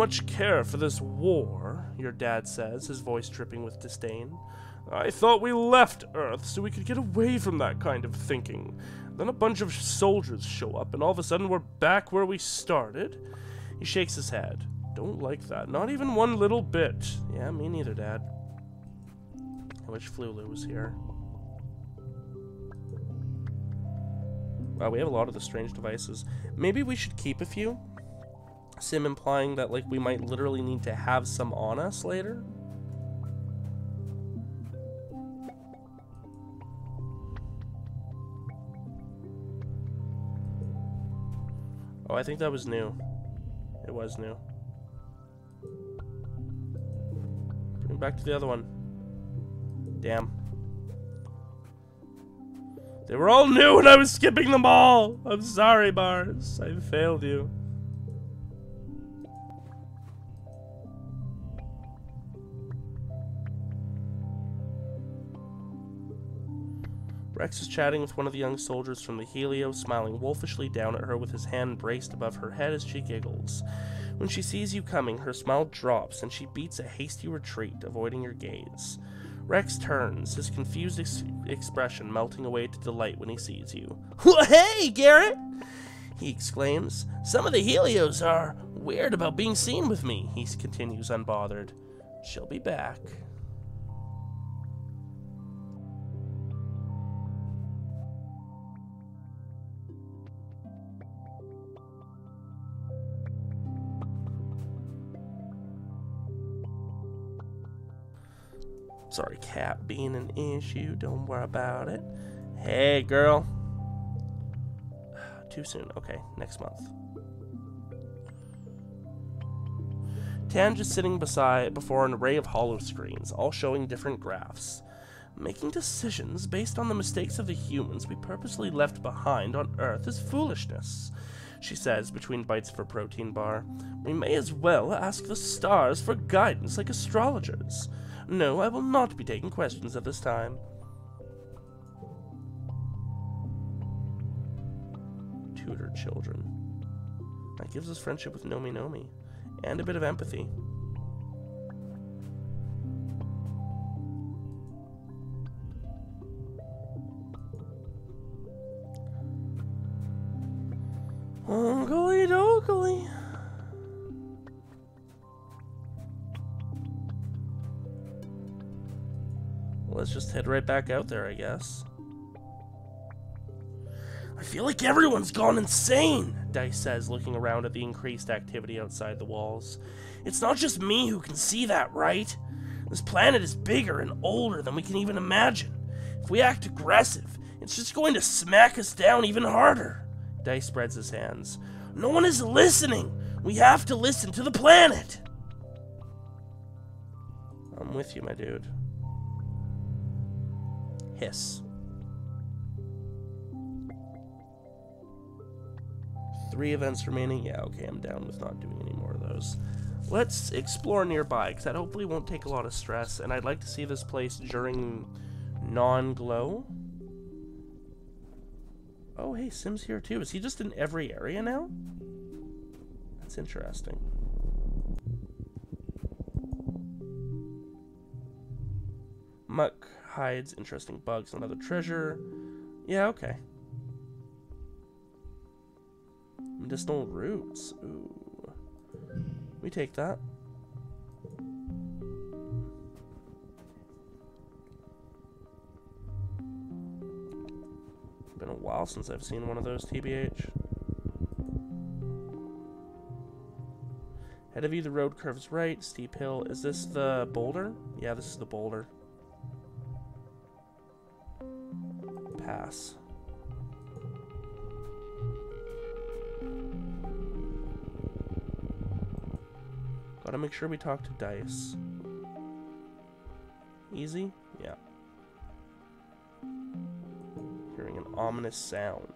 Much care for this war, your dad says, his voice dripping with disdain. I thought we left Earth so we could get away from that kind of thinking. Then a bunch of soldiers show up, and all of a sudden we're back where we started. He shakes his head. Don't like that. Not even one little bit. Yeah, me neither, Dad. I wish Flulu was here. Wow, we have a lot of the strange devices. Maybe we should keep a few? Sym implying that like we might literally need to have some on us later. Oh, I think that was new. It was new. Back to the other one. Damn. They were all new and I was skipping them all! I'm sorry, Bars. I failed you. Rex is chatting with one of the young soldiers from the Helio, smiling wolfishly down at her with his hand braced above her head as she giggles. When she sees you coming, her smile drops and she beats a hasty retreat, avoiding your gaze. Rex turns, his confused ex- expression melting away to delight when he sees you. Well, hey, Garrett! He exclaims. Some of the Helios are weird about being seen with me, he continues unbothered. She'll be back. Sorry, cat being an issue. Don't worry about it. Hey, girl. Too soon. Okay, next month. Tan just sitting beside before an array of hollow screens, all showing different graphs. Making decisions based on the mistakes of the humans we purposely left behind on Earth is foolishness, she says between bites of her protein bar. We may as well ask the stars for guidance like astrologers. No, I will not be taking questions at this time. Tutor children. That gives us friendship with Nomi Nomi. And a bit of empathy. Head right back out there, I guess. I feel like everyone's gone insane, Dys says, looking around at the increased activity outside the walls. It's not just me who can see that, right? This planet is bigger and older than we can even imagine. If we act aggressive, it's just going to smack us down even harder. Dys spreads his hands. No one is listening. We have to listen to the planet. I'm with you, my dude. Hiss. Three events remaining. Yeah, okay, I'm down with not doing any more of those. Let's explore nearby, because that hopefully won't take a lot of stress, and I'd like to see this place during non-glow. Oh, hey, Sym's here too. Is he just in every area now? That's interesting. Muck hides interesting bugs and other treasure. Yeah, okay. Medicinal roots. Ooh. We take that. Been a while since I've seen one of those, TBH. Head of you, the road curves right, steep hill. Is this the boulder? Yeah, this is the boulder. Pass. Gotta make sure we talk to Dys. Easy? Yeah. Hearing an ominous sound.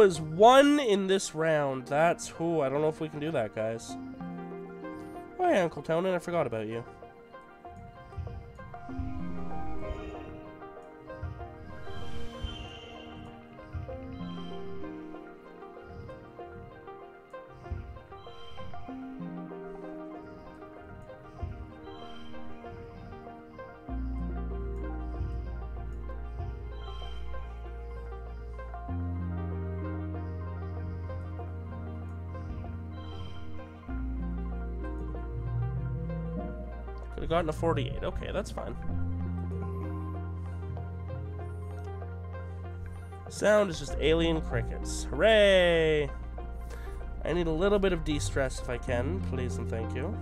Goal is one in this round. That's who. I don't know if we can do that, guys. Hey, Uncle Tonin, I forgot about you. Gotten a 48. Okay, that's fine. Sound is just alien crickets. Hooray! I need a little bit of de-stress if I can, please and thank you.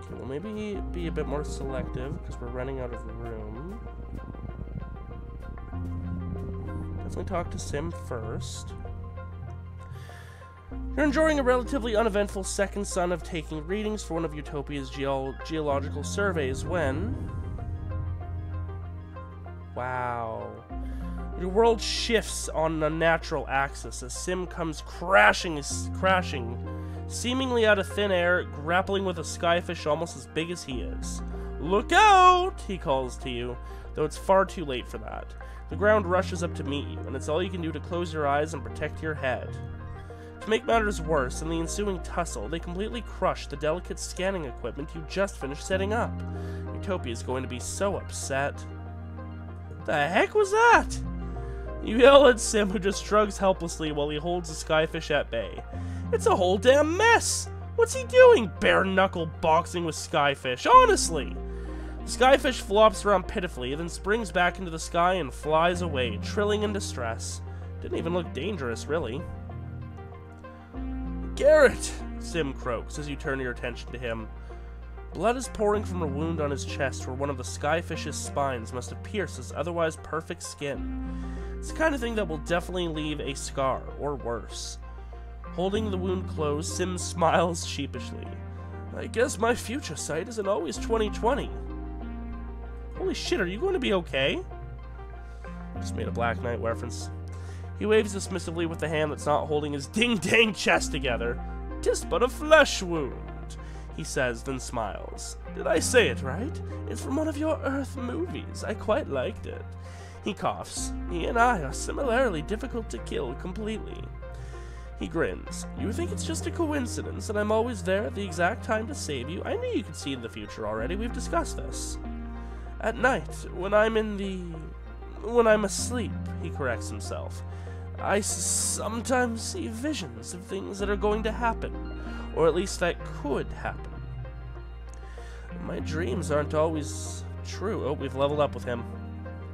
Okay, well maybe be a bit more selective because we're running out of room. Definitely talk to Sym first. You're enjoying a relatively uneventful second sun of taking readings for one of Utopia's geo geological surveys when. Wow. Your world shifts on a natural axis as Sym comes crashing, crashing, seemingly out of thin air, grappling with a skyfish almost as big as he is. Look out! He calls to you, though it's far too late for that. The ground rushes up to meet you, and it's all you can do to close your eyes and protect your head. To make matters worse, in the ensuing tussle, they completely crush the delicate scanning equipment you just finished setting up. Utopia is going to be so upset. The heck was that? You yell at Sym, who just shrugs helplessly while he holds the skyfish at bay. It's a whole damn mess! What's he doing, bare knuckle boxing with skyfish? Honestly! The skyfish flops around pitifully, then springs back into the sky and flies away, trilling in distress. Didn't even look dangerous, really. Garrett! Sym croaks as you turn your attention to him. Blood is pouring from a wound on his chest where one of the skyfish's spines must have pierced his otherwise perfect skin. It's the kind of thing that will definitely leave a scar, or worse. Holding the wound closed, Sym smiles sheepishly. I guess my future sight isn't always 2020. Holy shit, are you going to be okay? Just made a Black Knight reference. He waves dismissively with the hand that's not holding his ding-dang chest together. Tis but a flesh wound, he says, then smiles. Did I say it right? It's from one of your Earth movies. I quite liked it. He coughs. He and I are similarly difficult to kill completely. He grins. You think it's just a coincidence that I'm always there at the exact time to save you? I knew you could see in the future already. We've discussed this. At night, when I'm in the... when I'm asleep, he corrects himself. I sometimes see visions of things that are going to happen, or at least that could happen. My dreams aren't always true. Oh, we've leveled up with him.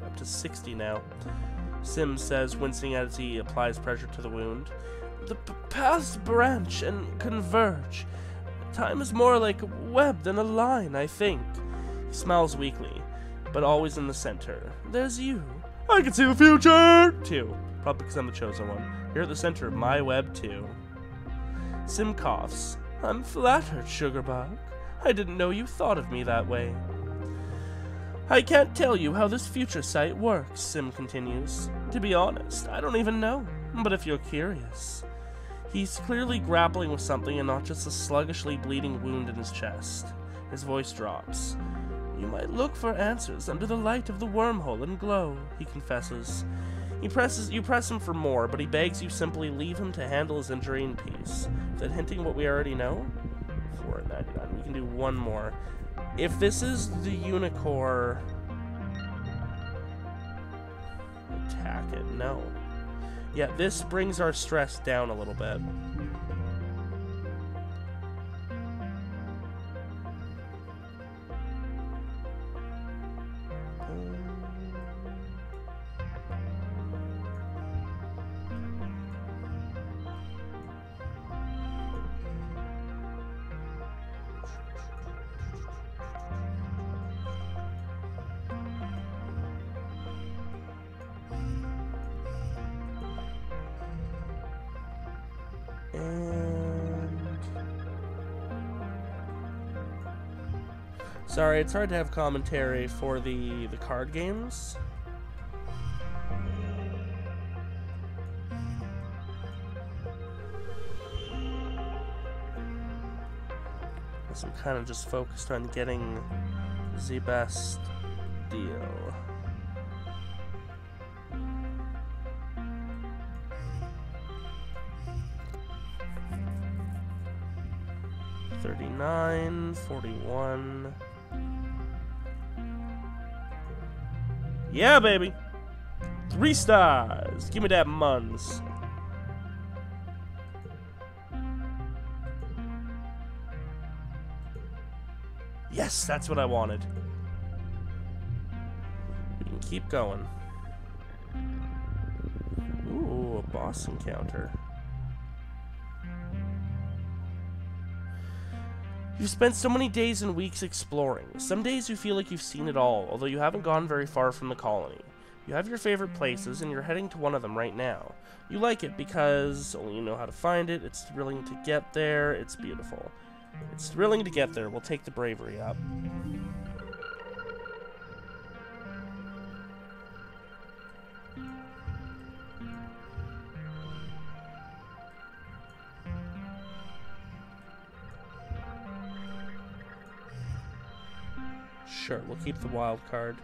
Up to 60 now. Sym says, wincing as he applies pressure to the wound. The paths branch and converge. Time is more like a web than a line, I think. He smiles weakly, but always in the center. There's you. I can see the future! Too. Probably because I'm the chosen one. You're at the center of my web, too. Sym coughs. I'm flattered, Sugarbug. I didn't know you thought of me that way. I can't tell you how this future sight works, Sym continues. To be honest, I don't even know. But if you're curious. He's clearly grappling with something and not just a sluggishly bleeding wound in his chest. His voice drops. You might look for answers under the light of the wormhole and glow, he confesses. He presses you press him for more, but he begs you simply leave him to handle his injury in peace. Is that hinting what we already know? 499. We can do one more. If this is the unicorn attack it, no. Yeah, this brings our stress down a little bit. Sorry, it's hard to have commentary for the, the card games. I'm kind of just focused on getting the best deal. Thirty-nine, forty-one. Yeah, baby. Three stars. Give me that muns. Yes, that's what I wanted. We can keep going. Ooh, a boss boss encounter. You've spent so many days and weeks exploring. Some days you feel like you've seen it all, although you haven't gone very far from the colony. You have your favorite places, and you're heading to one of them right now. You like it because only you know how to find it, it's thrilling to get there, it's beautiful. It's thrilling to get there, we'll take the bravery up. We'll keep the wild card.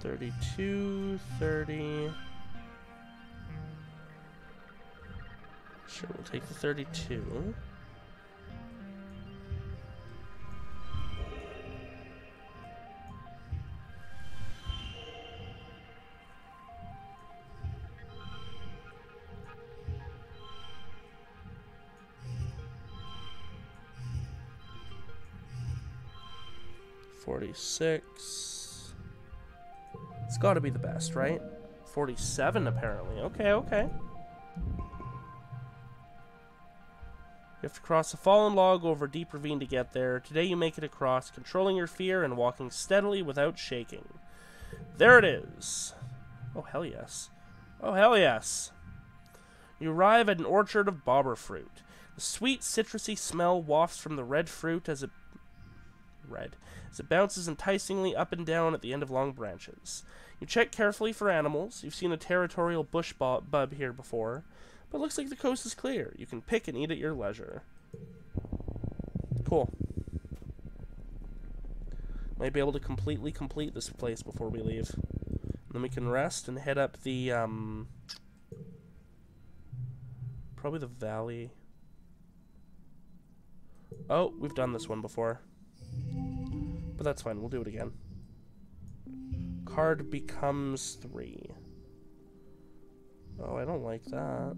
Thirty-two, thirty. Sure, we'll take the thirty-two. Forty-six. It's got to be the best, right? Forty-seven, apparently. Okay, okay. You have to cross a fallen log over a deep ravine to get there. Today you make it across, controlling your fear and walking steadily without shaking. There it is. Oh, hell yes. Oh, hell yes. You arrive at an orchard of bobber fruit. The sweet, citrusy smell wafts from the red fruit as it red as it bounces enticingly up and down at the end of long branches. You check carefully for animals. You've seen a territorial bush bub here before, but looks like the coast is clear. You can pick and eat at your leisure. Cool. Might be able to completely complete this place before we leave. Then we can rest and head up the, um... Probably the valley. Oh, we've done this one before. But that's fine, we'll do it again. Card becomes three. Oh, I don't like that.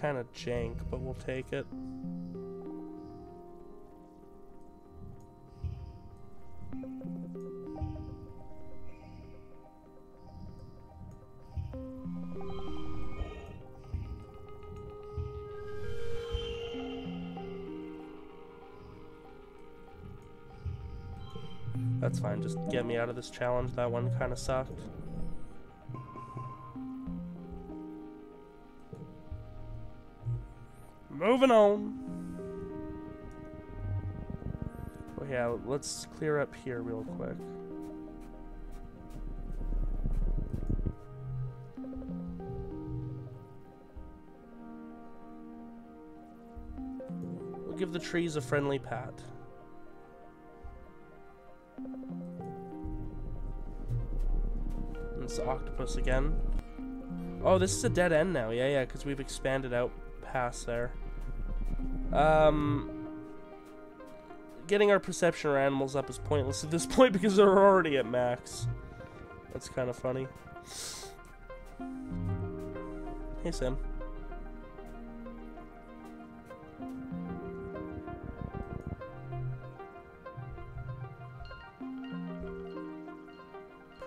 Kind of jank, but we'll take it. That's fine, just get me out of this challenge. That one kind of sucked. Moving on. Oh yeah, let's clear up here real quick. We'll give the trees a friendly pat. It's the octopus again. Oh, this is a dead end now. Yeah, yeah, because we've expanded out past there. Um, getting our perception or animals up is pointless at this point because they're already at max. That's kind of funny. Hey, Sam.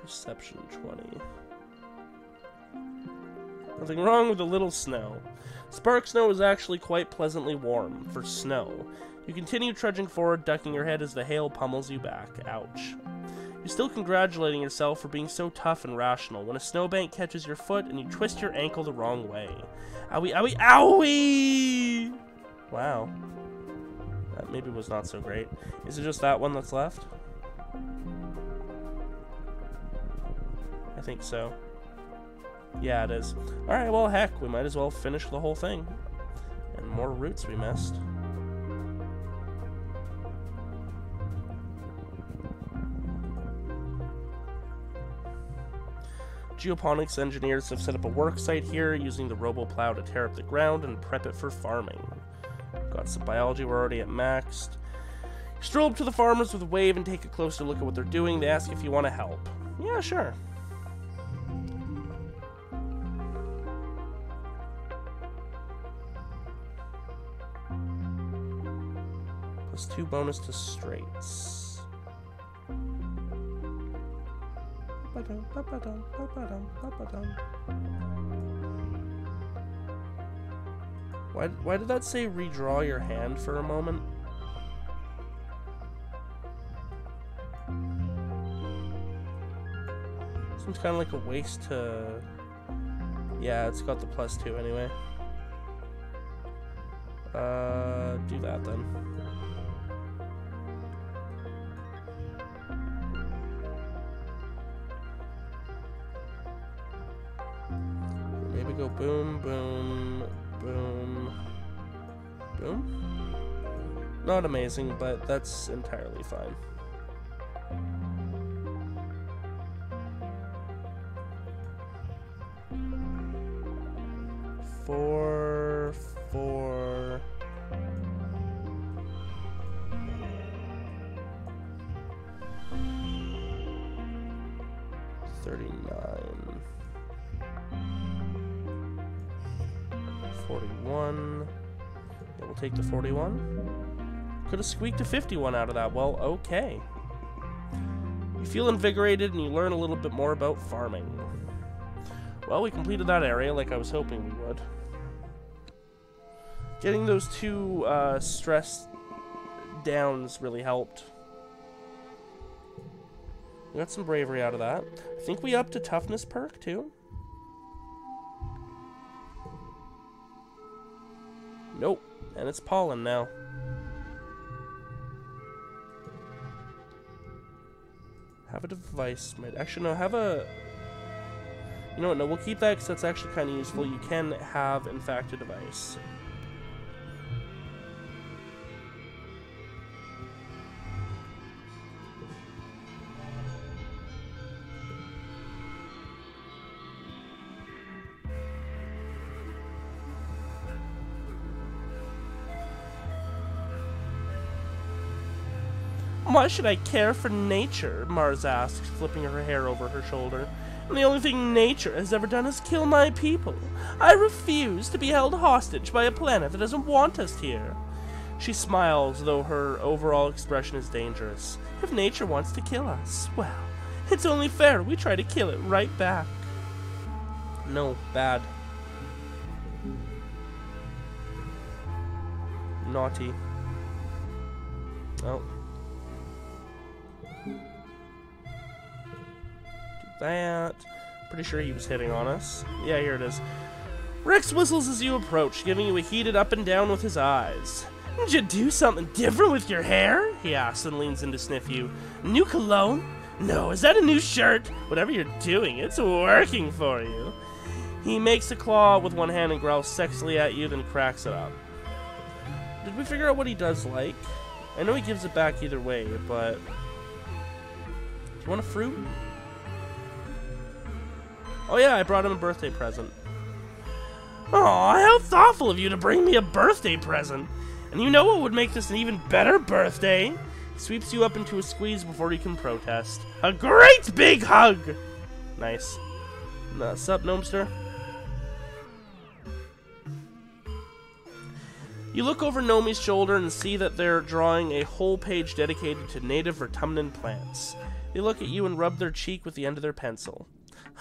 Perception 20. Nothing wrong with a little snow. Spark snow is actually quite pleasantly warm for snow. You continue trudging forward, ducking your head as the hail pummels you back. Ouch. You're still congratulating yourself for being so tough and rational when a snowbank catches your foot and you twist your ankle the wrong way. Owie, owie, owie! Wow. That maybe was not so great. Is it just that one that's left? I think so. Yeah, it is. Alright, well, heck, we might as well finish the whole thing. And more roots we missed. Geoponics engineers have set up a work site here using the RoboPlow to tear up the ground and prep it for farming. Got some biology, we're already at maxed. Stroll up to the farmers with a wave and take a closer look at what they're doing. They ask if you want to help. Yeah, sure. Plus two bonus to straights. Why, why did that say redraw your hand for a moment? Seems kind of like a waste to... Yeah, it's got the plus two anyway. Uh, do that then. Go boom, boom, boom, boom. Not amazing, but that's entirely fine. Four, take the forty-one. Could have squeaked a fifty-one out of that. Well, okay. You feel invigorated and you learn a little bit more about farming. Well, we completed that area like I was hoping we would. Getting those two uh, stress downs really helped. We got some bravery out of that. I think we upped a toughness perk too. Nope. And it's pollen now. Have a device. Might actually no. Have a. You know what? No, we'll keep that because that's actually kind of useful. You can have, in fact, a device. Why should I care for nature? Marz asked, flipping her hair over her shoulder. And the only thing nature has ever done is kill my people. I refuse to be held hostage by a planet that doesn't want us here. She smiles, though her overall expression is dangerous. If nature wants to kill us, well, it's only fair we try to kill it right back. No, bad. Naughty. Oh. That. Pretty sure he was hitting on us. Yeah, here it is. Rex whistles as you approach, giving you a heated up and down with his eyes. Did you do something different with your hair? He asks and leans in to sniff you. New cologne? No, is that a new shirt? Whatever you're doing, it's working for you. He makes a claw with one hand and growls sexily at you, then cracks it up. Did we figure out what he does like? I know he gives it back either way, but... Do you want a fruit? Oh yeah, I brought him a birthday present. Oh, how thoughtful of you to bring me a birthday present. And you know what would make this an even better birthday? Sweeps you up into a squeeze before you can protest. A great big hug! Nice. Uh, sup, Gnomester? You look over Nomi's shoulder and see that they're drawing a whole page dedicated to native Vertumnan plants. They look at you and rub their cheek with the end of their pencil.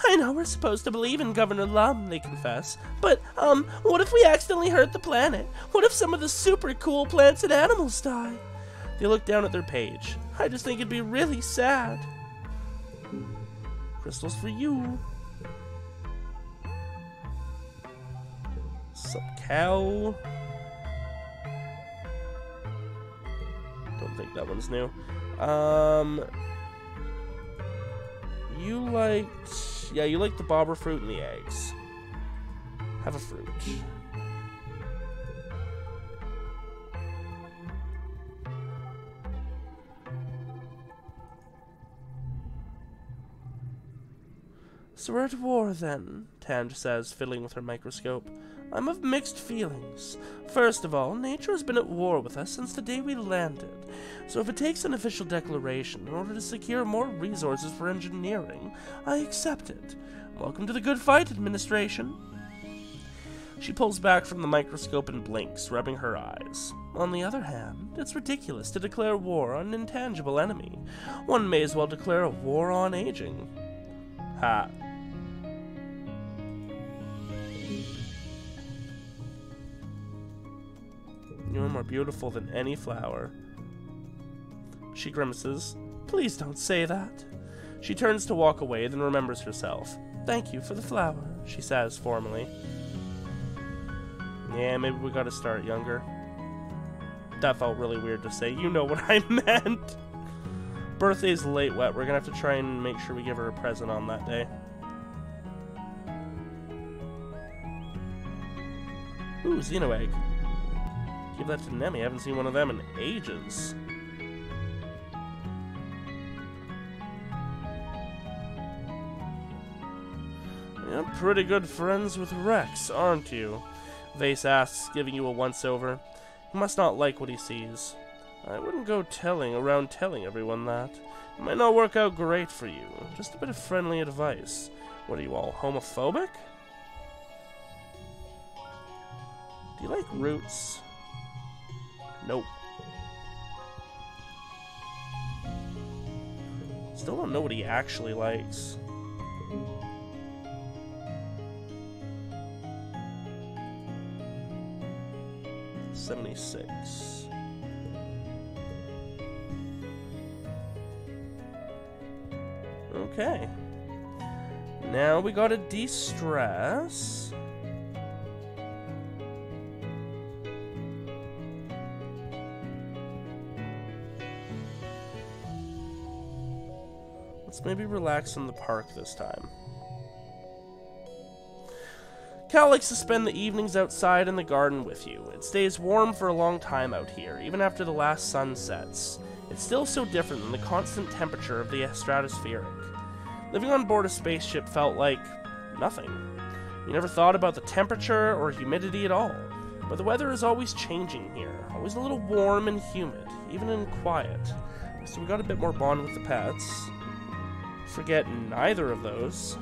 I know we're supposed to believe in Governor Lum, they confess. But, um, what if we accidentally hurt the planet? What if some of the super cool plants and animals die? They look down at their page. I just think it'd be really sad. Crystals for you. Sup, cow? Don't think that one's new. Um, you liked... Yeah, you liked the bobber fruit and the eggs. Have a fruit. So we're at war then, Tanj says, fiddling with her microscope. I'm of mixed feelings. First of all, nature has been at war with us since the day we landed. So if it takes an official declaration in order to secure more resources for engineering, I accept it. Welcome to the good fight, administration. She pulls back from the microscope and blinks, rubbing her eyes. On the other hand, it's ridiculous to declare war on an intangible enemy. One may as well declare a war on aging. Ha. You are more beautiful than any flower. She grimaces. Please don't say that. She turns to walk away, then remembers herself. Thank you for the flower, she says formally. Yeah, maybe we gotta start younger. That felt really weird to say. You know what I meant. Birthday's late wet. We're gonna have to try and make sure we give her a present on that day. Ooh, Xenoegg. Give that to Nemmie. I haven't seen one of them in ages. Pretty good friends with Rex, aren't you? Vace asks, giving you a once-over. He must not like what he sees. I wouldn't go telling around telling everyone that. It might not work out great for you. Just a bit of friendly advice. What are you all, homophobic? Do you like roots? Nope. Still don't know what he actually likes. Seventy-six. Okay. Now we gotta de-stress. Let's maybe relax in the park this time. Cal likes to spend the evenings outside in the garden with you. It stays warm for a long time out here, even after the last sun sets. It's still so different than the constant temperature of the stratospheric. Living on board a spaceship felt like nothing. You never thought about the temperature or humidity at all. But the weather is always changing here, always a little warm and humid, even in quiet. So we got a bit more bond with the pets. Forget neither of those.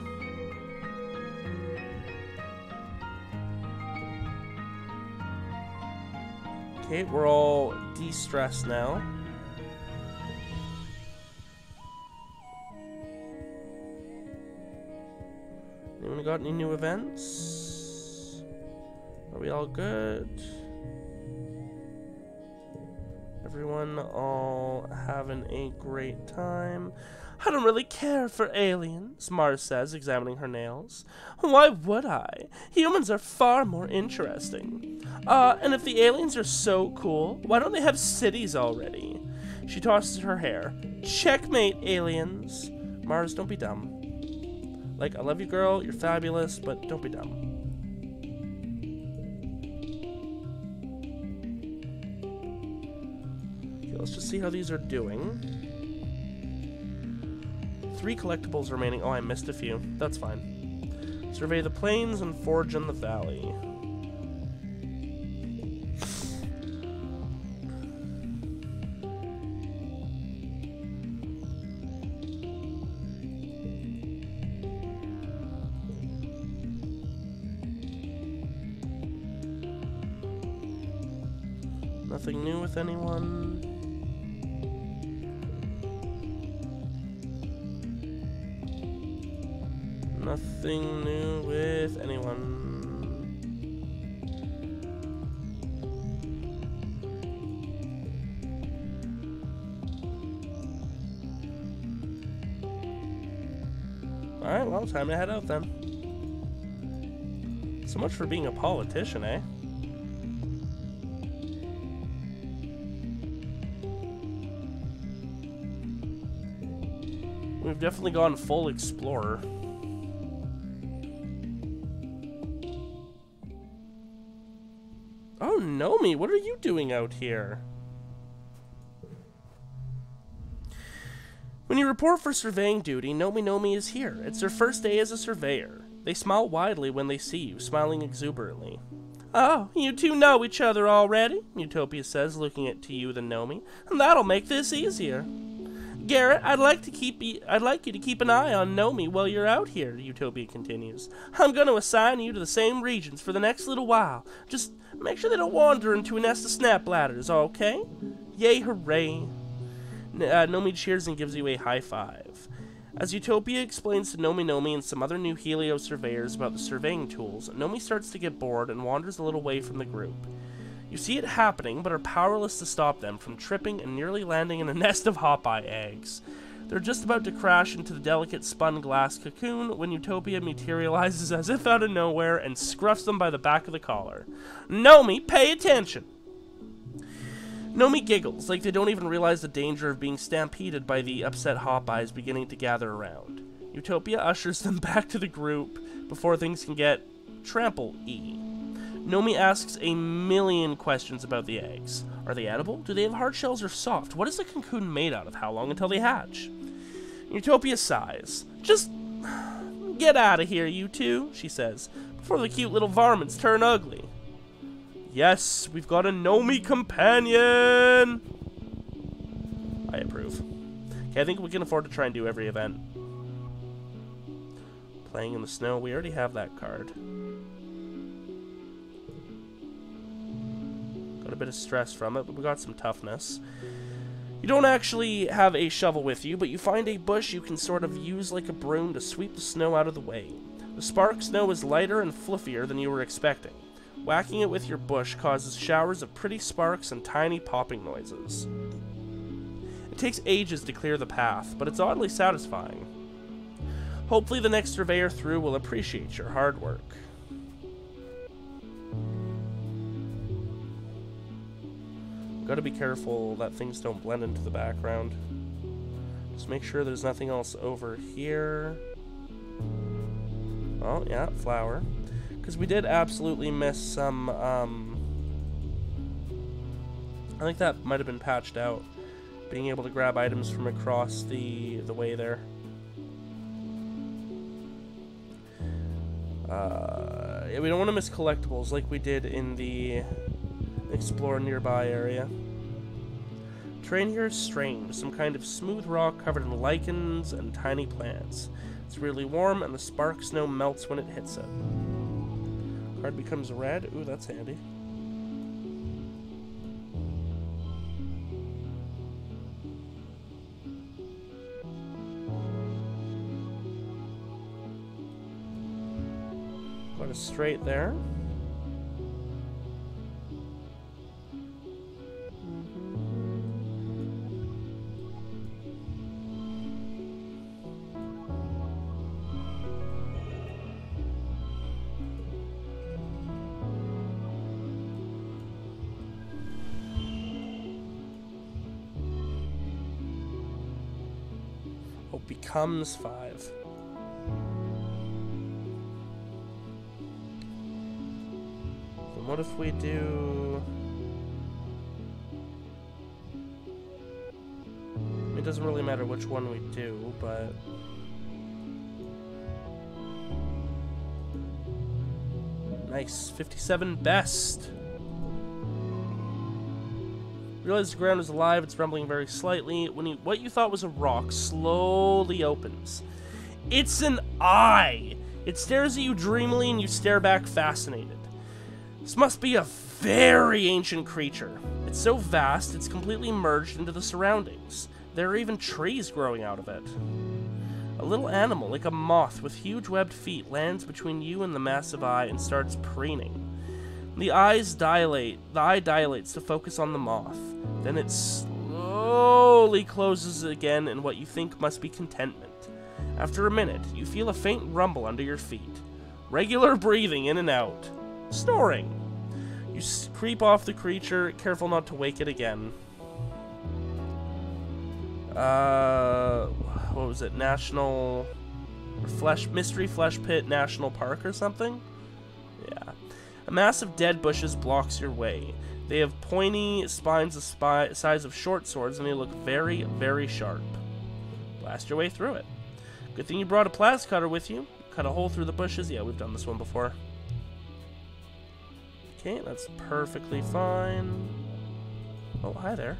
Okay, we're all de-stressed now. Anyone got any new events? Are we all good? Everyone all having a great time? I don't really care for aliens, Marz says, examining her nails. Why would I? Humans are far more interesting. Uh, and if the aliens are so cool, why don't they have cities already? She tosses her hair. Checkmate, aliens. Marz, don't be dumb. Like, I love you, girl. You're fabulous, but don't be dumb. Okay, let's just see how these are doing. Three collectibles remaining. Oh, I missed a few. That's fine. Survey the plains and forge in the valley. Nothing new with anyone. New with anyone. Alright, well, time to head out then. So much for being a politician, eh? We've definitely gone full explorer. What are you doing out here? When you report for surveying duty, Nomi Nomi is here. It's her first day as a surveyor. They smile widely when they see you, smiling exuberantly. Oh, you two know each other already, Utopia says, looking at to you the Nomi. That'll make this easier. Garrett, I'd like to keep you, I'd like you to keep an eye on Nomi while you're out here, Utopia continues. I'm going to assign you to the same regions for the next little while. Just make sure they don't wander into a nest of snap ladders, okay? Yay, hooray. Uh, Nomi cheers and gives you a high five. As Utopia explains to Nomi Nomi and some other new Helio surveyors about the surveying tools, Nomi starts to get bored and wanders a little way from the group. You see it happening, but are powerless to stop them from tripping and nearly landing in a nest of Hopeye eggs. They're just about to crash into the delicate spun glass cocoon when Utopia materializes as if out of nowhere and scruffs them by the back of the collar. Nomi, pay attention! Nomi giggles, like they don't even realize the danger of being stampeded by the upset Hopeyes beginning to gather around. Utopia ushers them back to the group before things can get trample-y. Nomi asks a million questions about the eggs. Are they edible? Do they have hard shells or soft? What is the cocoon made out of? How long until they hatch? Utopia sighs. Just get out of here, you two, she says, before the cute little varmints turn ugly. Yes, we've got a Nomi companion! I approve. Okay, I think we can afford to try and do every event. Playing in the snow, we already have that card. A bit of stress from it, but we got some toughness. You don't actually have a shovel with you, but you find a bush you can sort of use like a broom to sweep the snow out of the way. The spark snow is lighter and fluffier than you were expecting. Whacking it with your bush causes showers of pretty sparks and tiny popping noises. It takes ages to clear the path, but it's oddly satisfying. Hopefully the next surveyor through will appreciate your hard work. Gotta be careful that things don't blend into the background. Just make sure there's nothing else over here. Oh, yeah, flower. Because we did absolutely miss some, um... I think that might have been patched out. Being able to grab items from across the, the way there. Uh, yeah, we don't want to miss collectibles like we did in the explore nearby area. Terrain here is strange, some kind of smooth rock covered in lichens and tiny plants. It's really warm and the spark snow melts when it hits it. Card becomes red. Ooh, that's handy. Got a straight there. Becomes five. Then what if we do... It doesn't really matter which one we do, but... Nice. 57 best. Realize the ground is alive, it's rumbling very slightly. When you, what you thought was a rock slowly opens. It's an eye! It stares at you dreamily and you stare back fascinated. This must be a very ancient creature. It's so vast, it's completely merged into the surroundings. There are even trees growing out of it. A little animal, like a moth with huge webbed feet, lands between you and the massive eye and starts preening. The eyes dilate. The eye dilates to focus on the moth. Then it slowly closes again in what you think must be contentment. After a minute, you feel a faint rumble under your feet. Regular breathing in and out. Snoring. You creep off the creature, careful not to wake it again. Uh, what was it? National Flesh Mystery Flesh Pit National Park or something? A mass of dead bushes blocks your way. They have pointy spines the size of short swords and they look very, very sharp. blast your way through it. Good thing you brought a plas cutter with you. Cut a hole through the bushes. Yeah, we've done this one before. Okay, that's perfectly fine. Oh, hi there.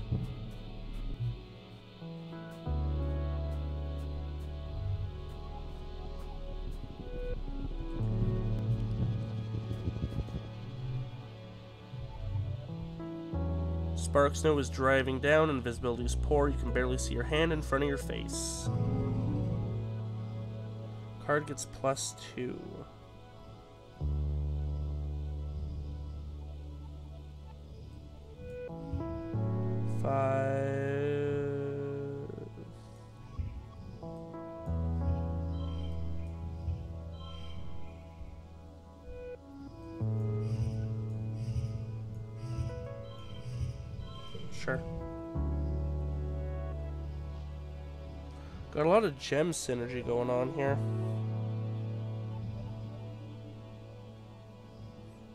Spark snow is driving down and visibility is poor. You can barely see your hand in front of your face. Card gets plus two. Five. Sure. Got a lot of gem synergy going on here.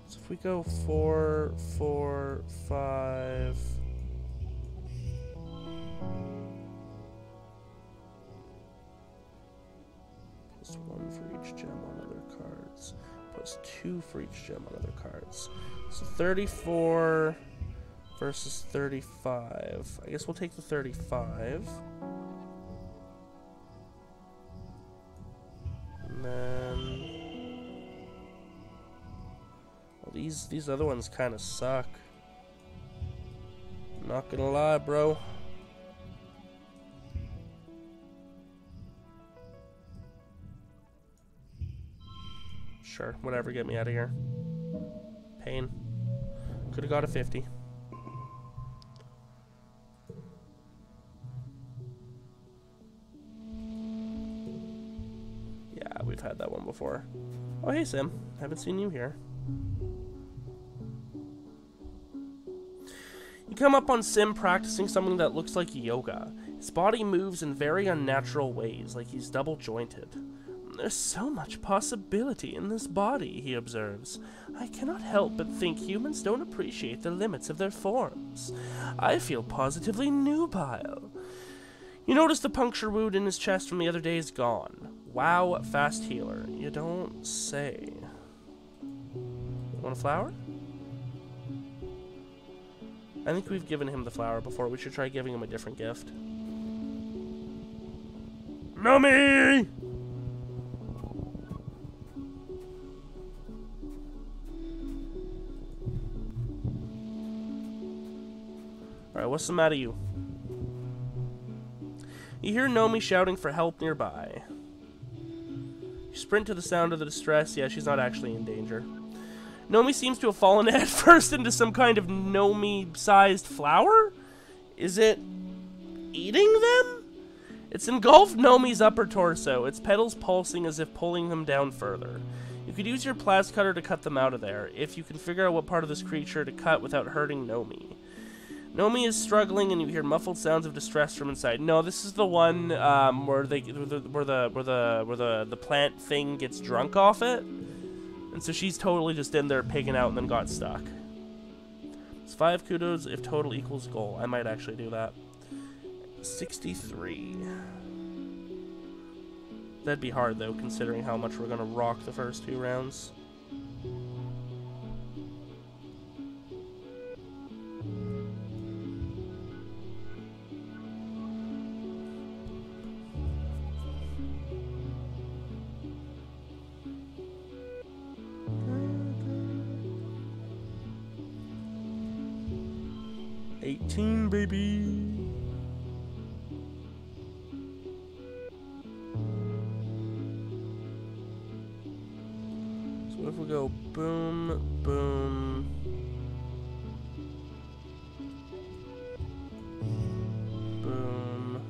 So if we go four, four, five. Plus one for each gem on other cards. Plus two for each gem on other cards. So 34 versus 35. I guess we'll take the 35. And then well, these these other ones kind of suck. Not gonna lie, bro. Sure, whatever, get me out of here. Pain. Could have got a 50. Before. Oh, hey, Sym. Haven't seen you here. You come up on Sym practicing something that looks like yoga. His body moves in very unnatural ways, like he's double jointed. There's so much possibility in this body, he observes. I cannot help but think humans don't appreciate the limits of their forms. I feel positively nubile. You notice the puncture wound in his chest from the other day is gone. Wow, fast healer. You don't say. Want a flower? I think we've given him the flower before. We should try giving him a different gift. Nummy! Alright, what's the matter you? You hear Nomi shouting for help nearby. You sprint to the sound of the distress. Yeah, she's not actually in danger. Nomi seems to have fallen head first into some kind of Nomi-sized flower? Is it eating them? It's engulfed Nomi's upper torso, its petals pulsing as if pulling them down further. You could use your plas cutter to cut them out of there, if you can figure out what part of this creature to cut without hurting Nomi. Nomi is struggling, and you hear muffled sounds of distress from inside. No, this is the one um, where they where the where the where the where the, the plant thing gets drunk off it, and so she's totally just in there pigging out and then got stuck. It's five kudos if total equals goal. I might actually do that. Sixty-three. That'd be hard though, considering how much we're gonna rock the first two rounds. Baby. So what if we go boom, boom, boom,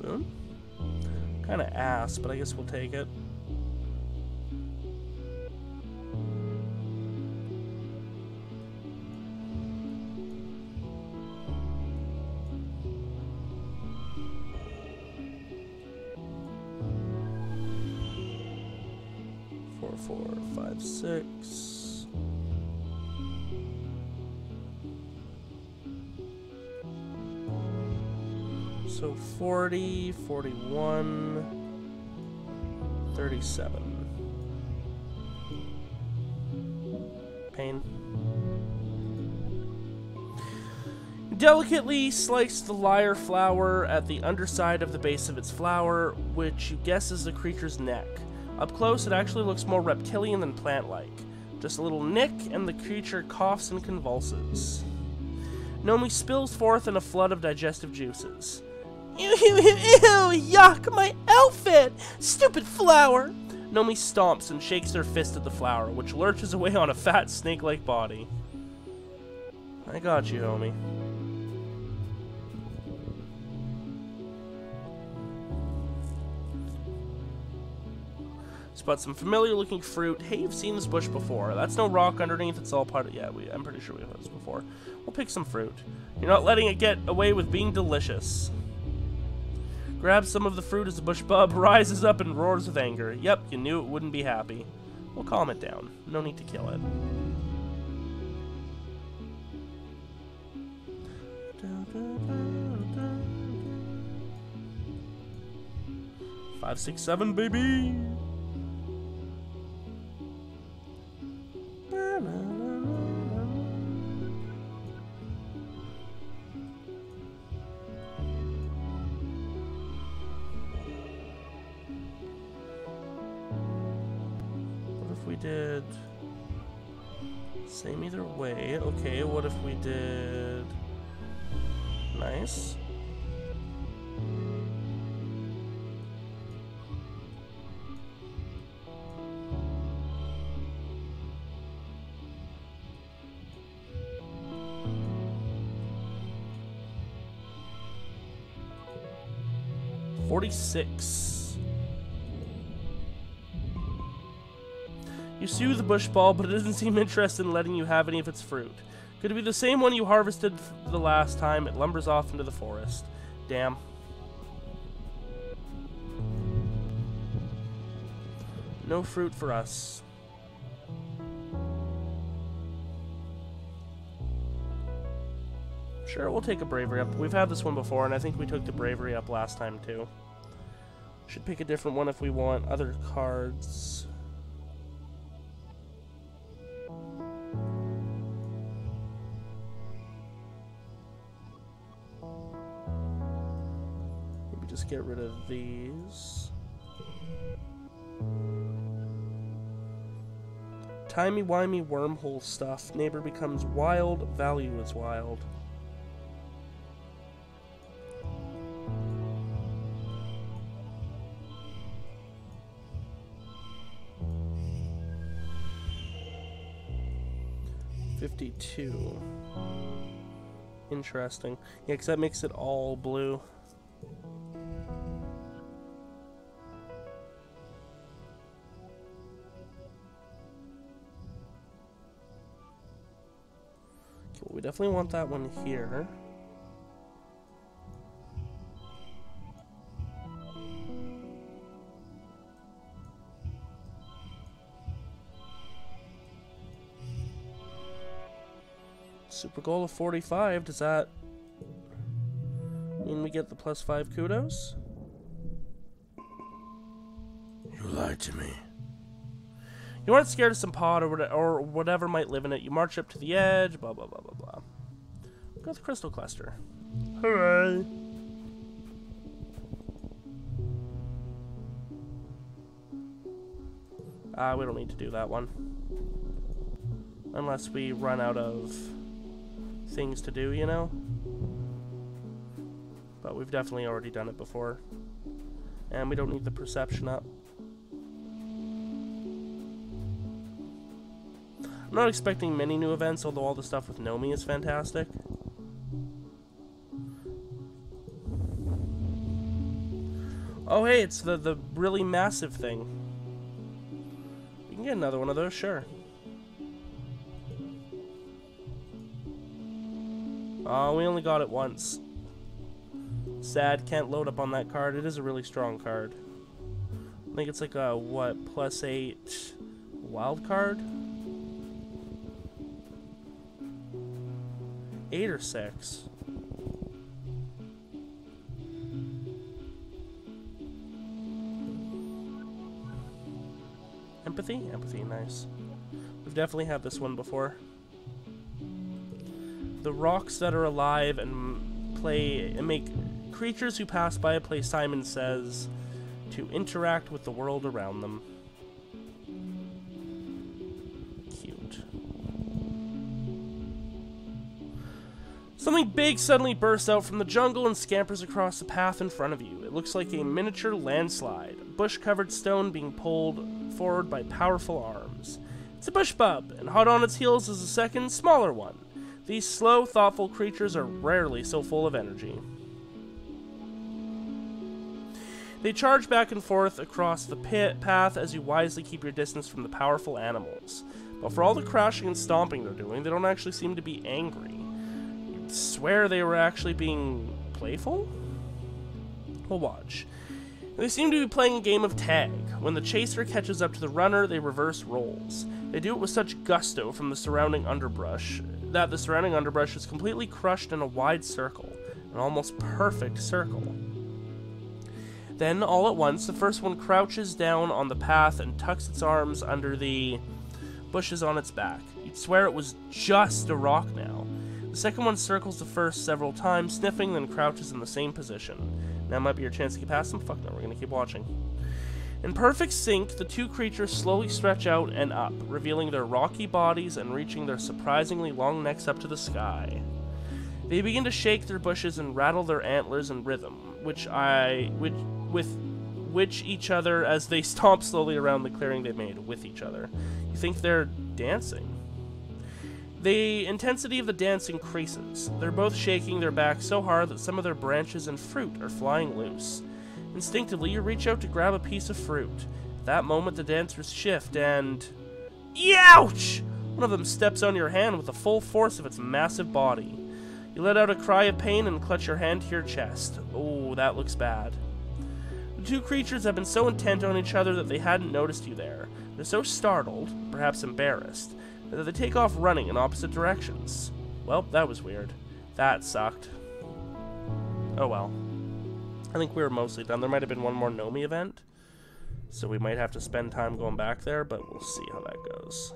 boom? Kind of ass, but I guess we'll take it. 40, 41, 37. Pain. Delicately slice the lyre flower at the underside of the base of its flower, which you guess is the creature's neck. Up close, it actually looks more reptilian than plant like. Just a little nick, and the creature coughs and convulses. Nomi spills forth in a flood of digestive juices. Ew, ew, ew, ew, yuck, my outfit! Stupid flower! Nomi stomps and shakes her fist at the flower, which lurches away on a fat snake like body. I got you, homie. Spot some familiar looking fruit. Hey, you've seen this bush before. That's no rock underneath. It's all part of. Yeah, we, I'm pretty sure we've had this before. We'll pick some fruit. You're not letting it get away with being delicious. Grabs some of the fruit as the bush bub rises up and roars with anger. Yep, you knew it wouldn't be happy. We'll calm it down. No need to kill it. Five, six, seven, baby. 46. You soothe the bush ball, but it doesn't seem interested in letting you have any of its fruit. Could it be the same one you harvested the last time? It lumbers off into the forest. Damn. No fruit for us. Sure, we'll take a bravery up. We've had this one before, and I think we took the bravery up last time, too. Should pick a different one if we want other cards. Maybe just get rid of these. Timey-wimey wormhole stuff. Neighbor becomes wild, value is wild. Fifty-two. Interesting. Yeah, because that makes it all blue. We definitely want that one here. Super goal of 45. Does that mean we get the plus 5 kudos? You lied to me. You aren't scared of some pod or, what- or whatever might live in it. You march up to the edge, blah, blah, blah, blah, blah. Go with the crystal cluster. Hooray! Ah, we don't need to do that one. Unless we run out of things to do, you know? But we've definitely already done it before. And we don't need the perception up. I'm not expecting many new events, although all the stuff with Nomi is fantastic. Oh hey, it's the, the really massive thing. We can get another one of those, sure. Uh, we only got it once. Sad, can't load up on that card. It is a really strong card. I think it's like a, what, plus 8 wild card? 8 or 6? Empathy? Empathy, nice. We've definitely had this one before. The rocks that are alive and play and make creatures who pass by play Simon Says to interact with the world around them. Cute. Something big suddenly bursts out from the jungle and scampers across the path in front of you. It looks like a miniature landslide, bush covered stone being pulled forward by powerful arms. It's a bush bub, and hot on its heels is a second, smaller one. These slow, thoughtful creatures are rarely so full of energy. They charge back and forth across the pit path as you wisely keep your distance from the powerful animals. But for all the crashing and stomping they're doing, they don't actually seem to be angry. You'd swear they were actually being playful? We'll watch. They seem to be playing a game of tag. When the chaser catches up to the runner, they reverse roles. They do it with such gusto from the surrounding underbrush that the surrounding underbrush is completely crushed in a wide circle, an almost perfect circle. Then, all at once, the first one crouches down on the path and tucks its arms under the bushes on its back. You'd swear it was just a rock now. The second one circles the first several times, sniffing, then crouches in the same position. Now might be your chance to get past them. Fuck no, we're gonna keep watching. In perfect sync, the two creatures slowly stretch out and up, revealing their rocky bodies and reaching their surprisingly long necks up to the sky. They begin to shake their bushes and rattle their antlers in rhythm, which I which with which each other as they stomp slowly around the clearing they made with each other. You think they're dancing. The intensity of the dance increases. They're both shaking their backs so hard that some of their branches and fruit are flying loose. Instinctively, you reach out to grab a piece of fruit. At that moment, the dancers shift and. Youch! One of them steps on your hand with the full force of its massive body. You let out a cry of pain and clutch your hand to your chest. Oh, that looks bad. The two creatures have been so intent on each other that they hadn't noticed you there. They're so startled, perhaps embarrassed, that they take off running in opposite directions. Well, that was weird. That sucked. Oh well. I think we were mostly done. There might have been one more Nomi event, so we might have to spend time going back there, but we'll see how that goes.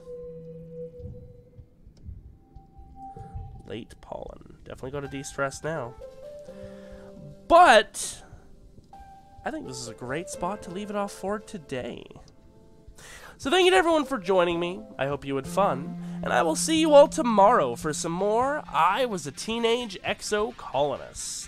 Late pollen. Definitely go to de-stress now. But I think this is a great spot to leave it off for today. So thank you to everyone for joining me. I hope you had fun, and I will see you all tomorrow for some more I Was a Teenage Exocolonist.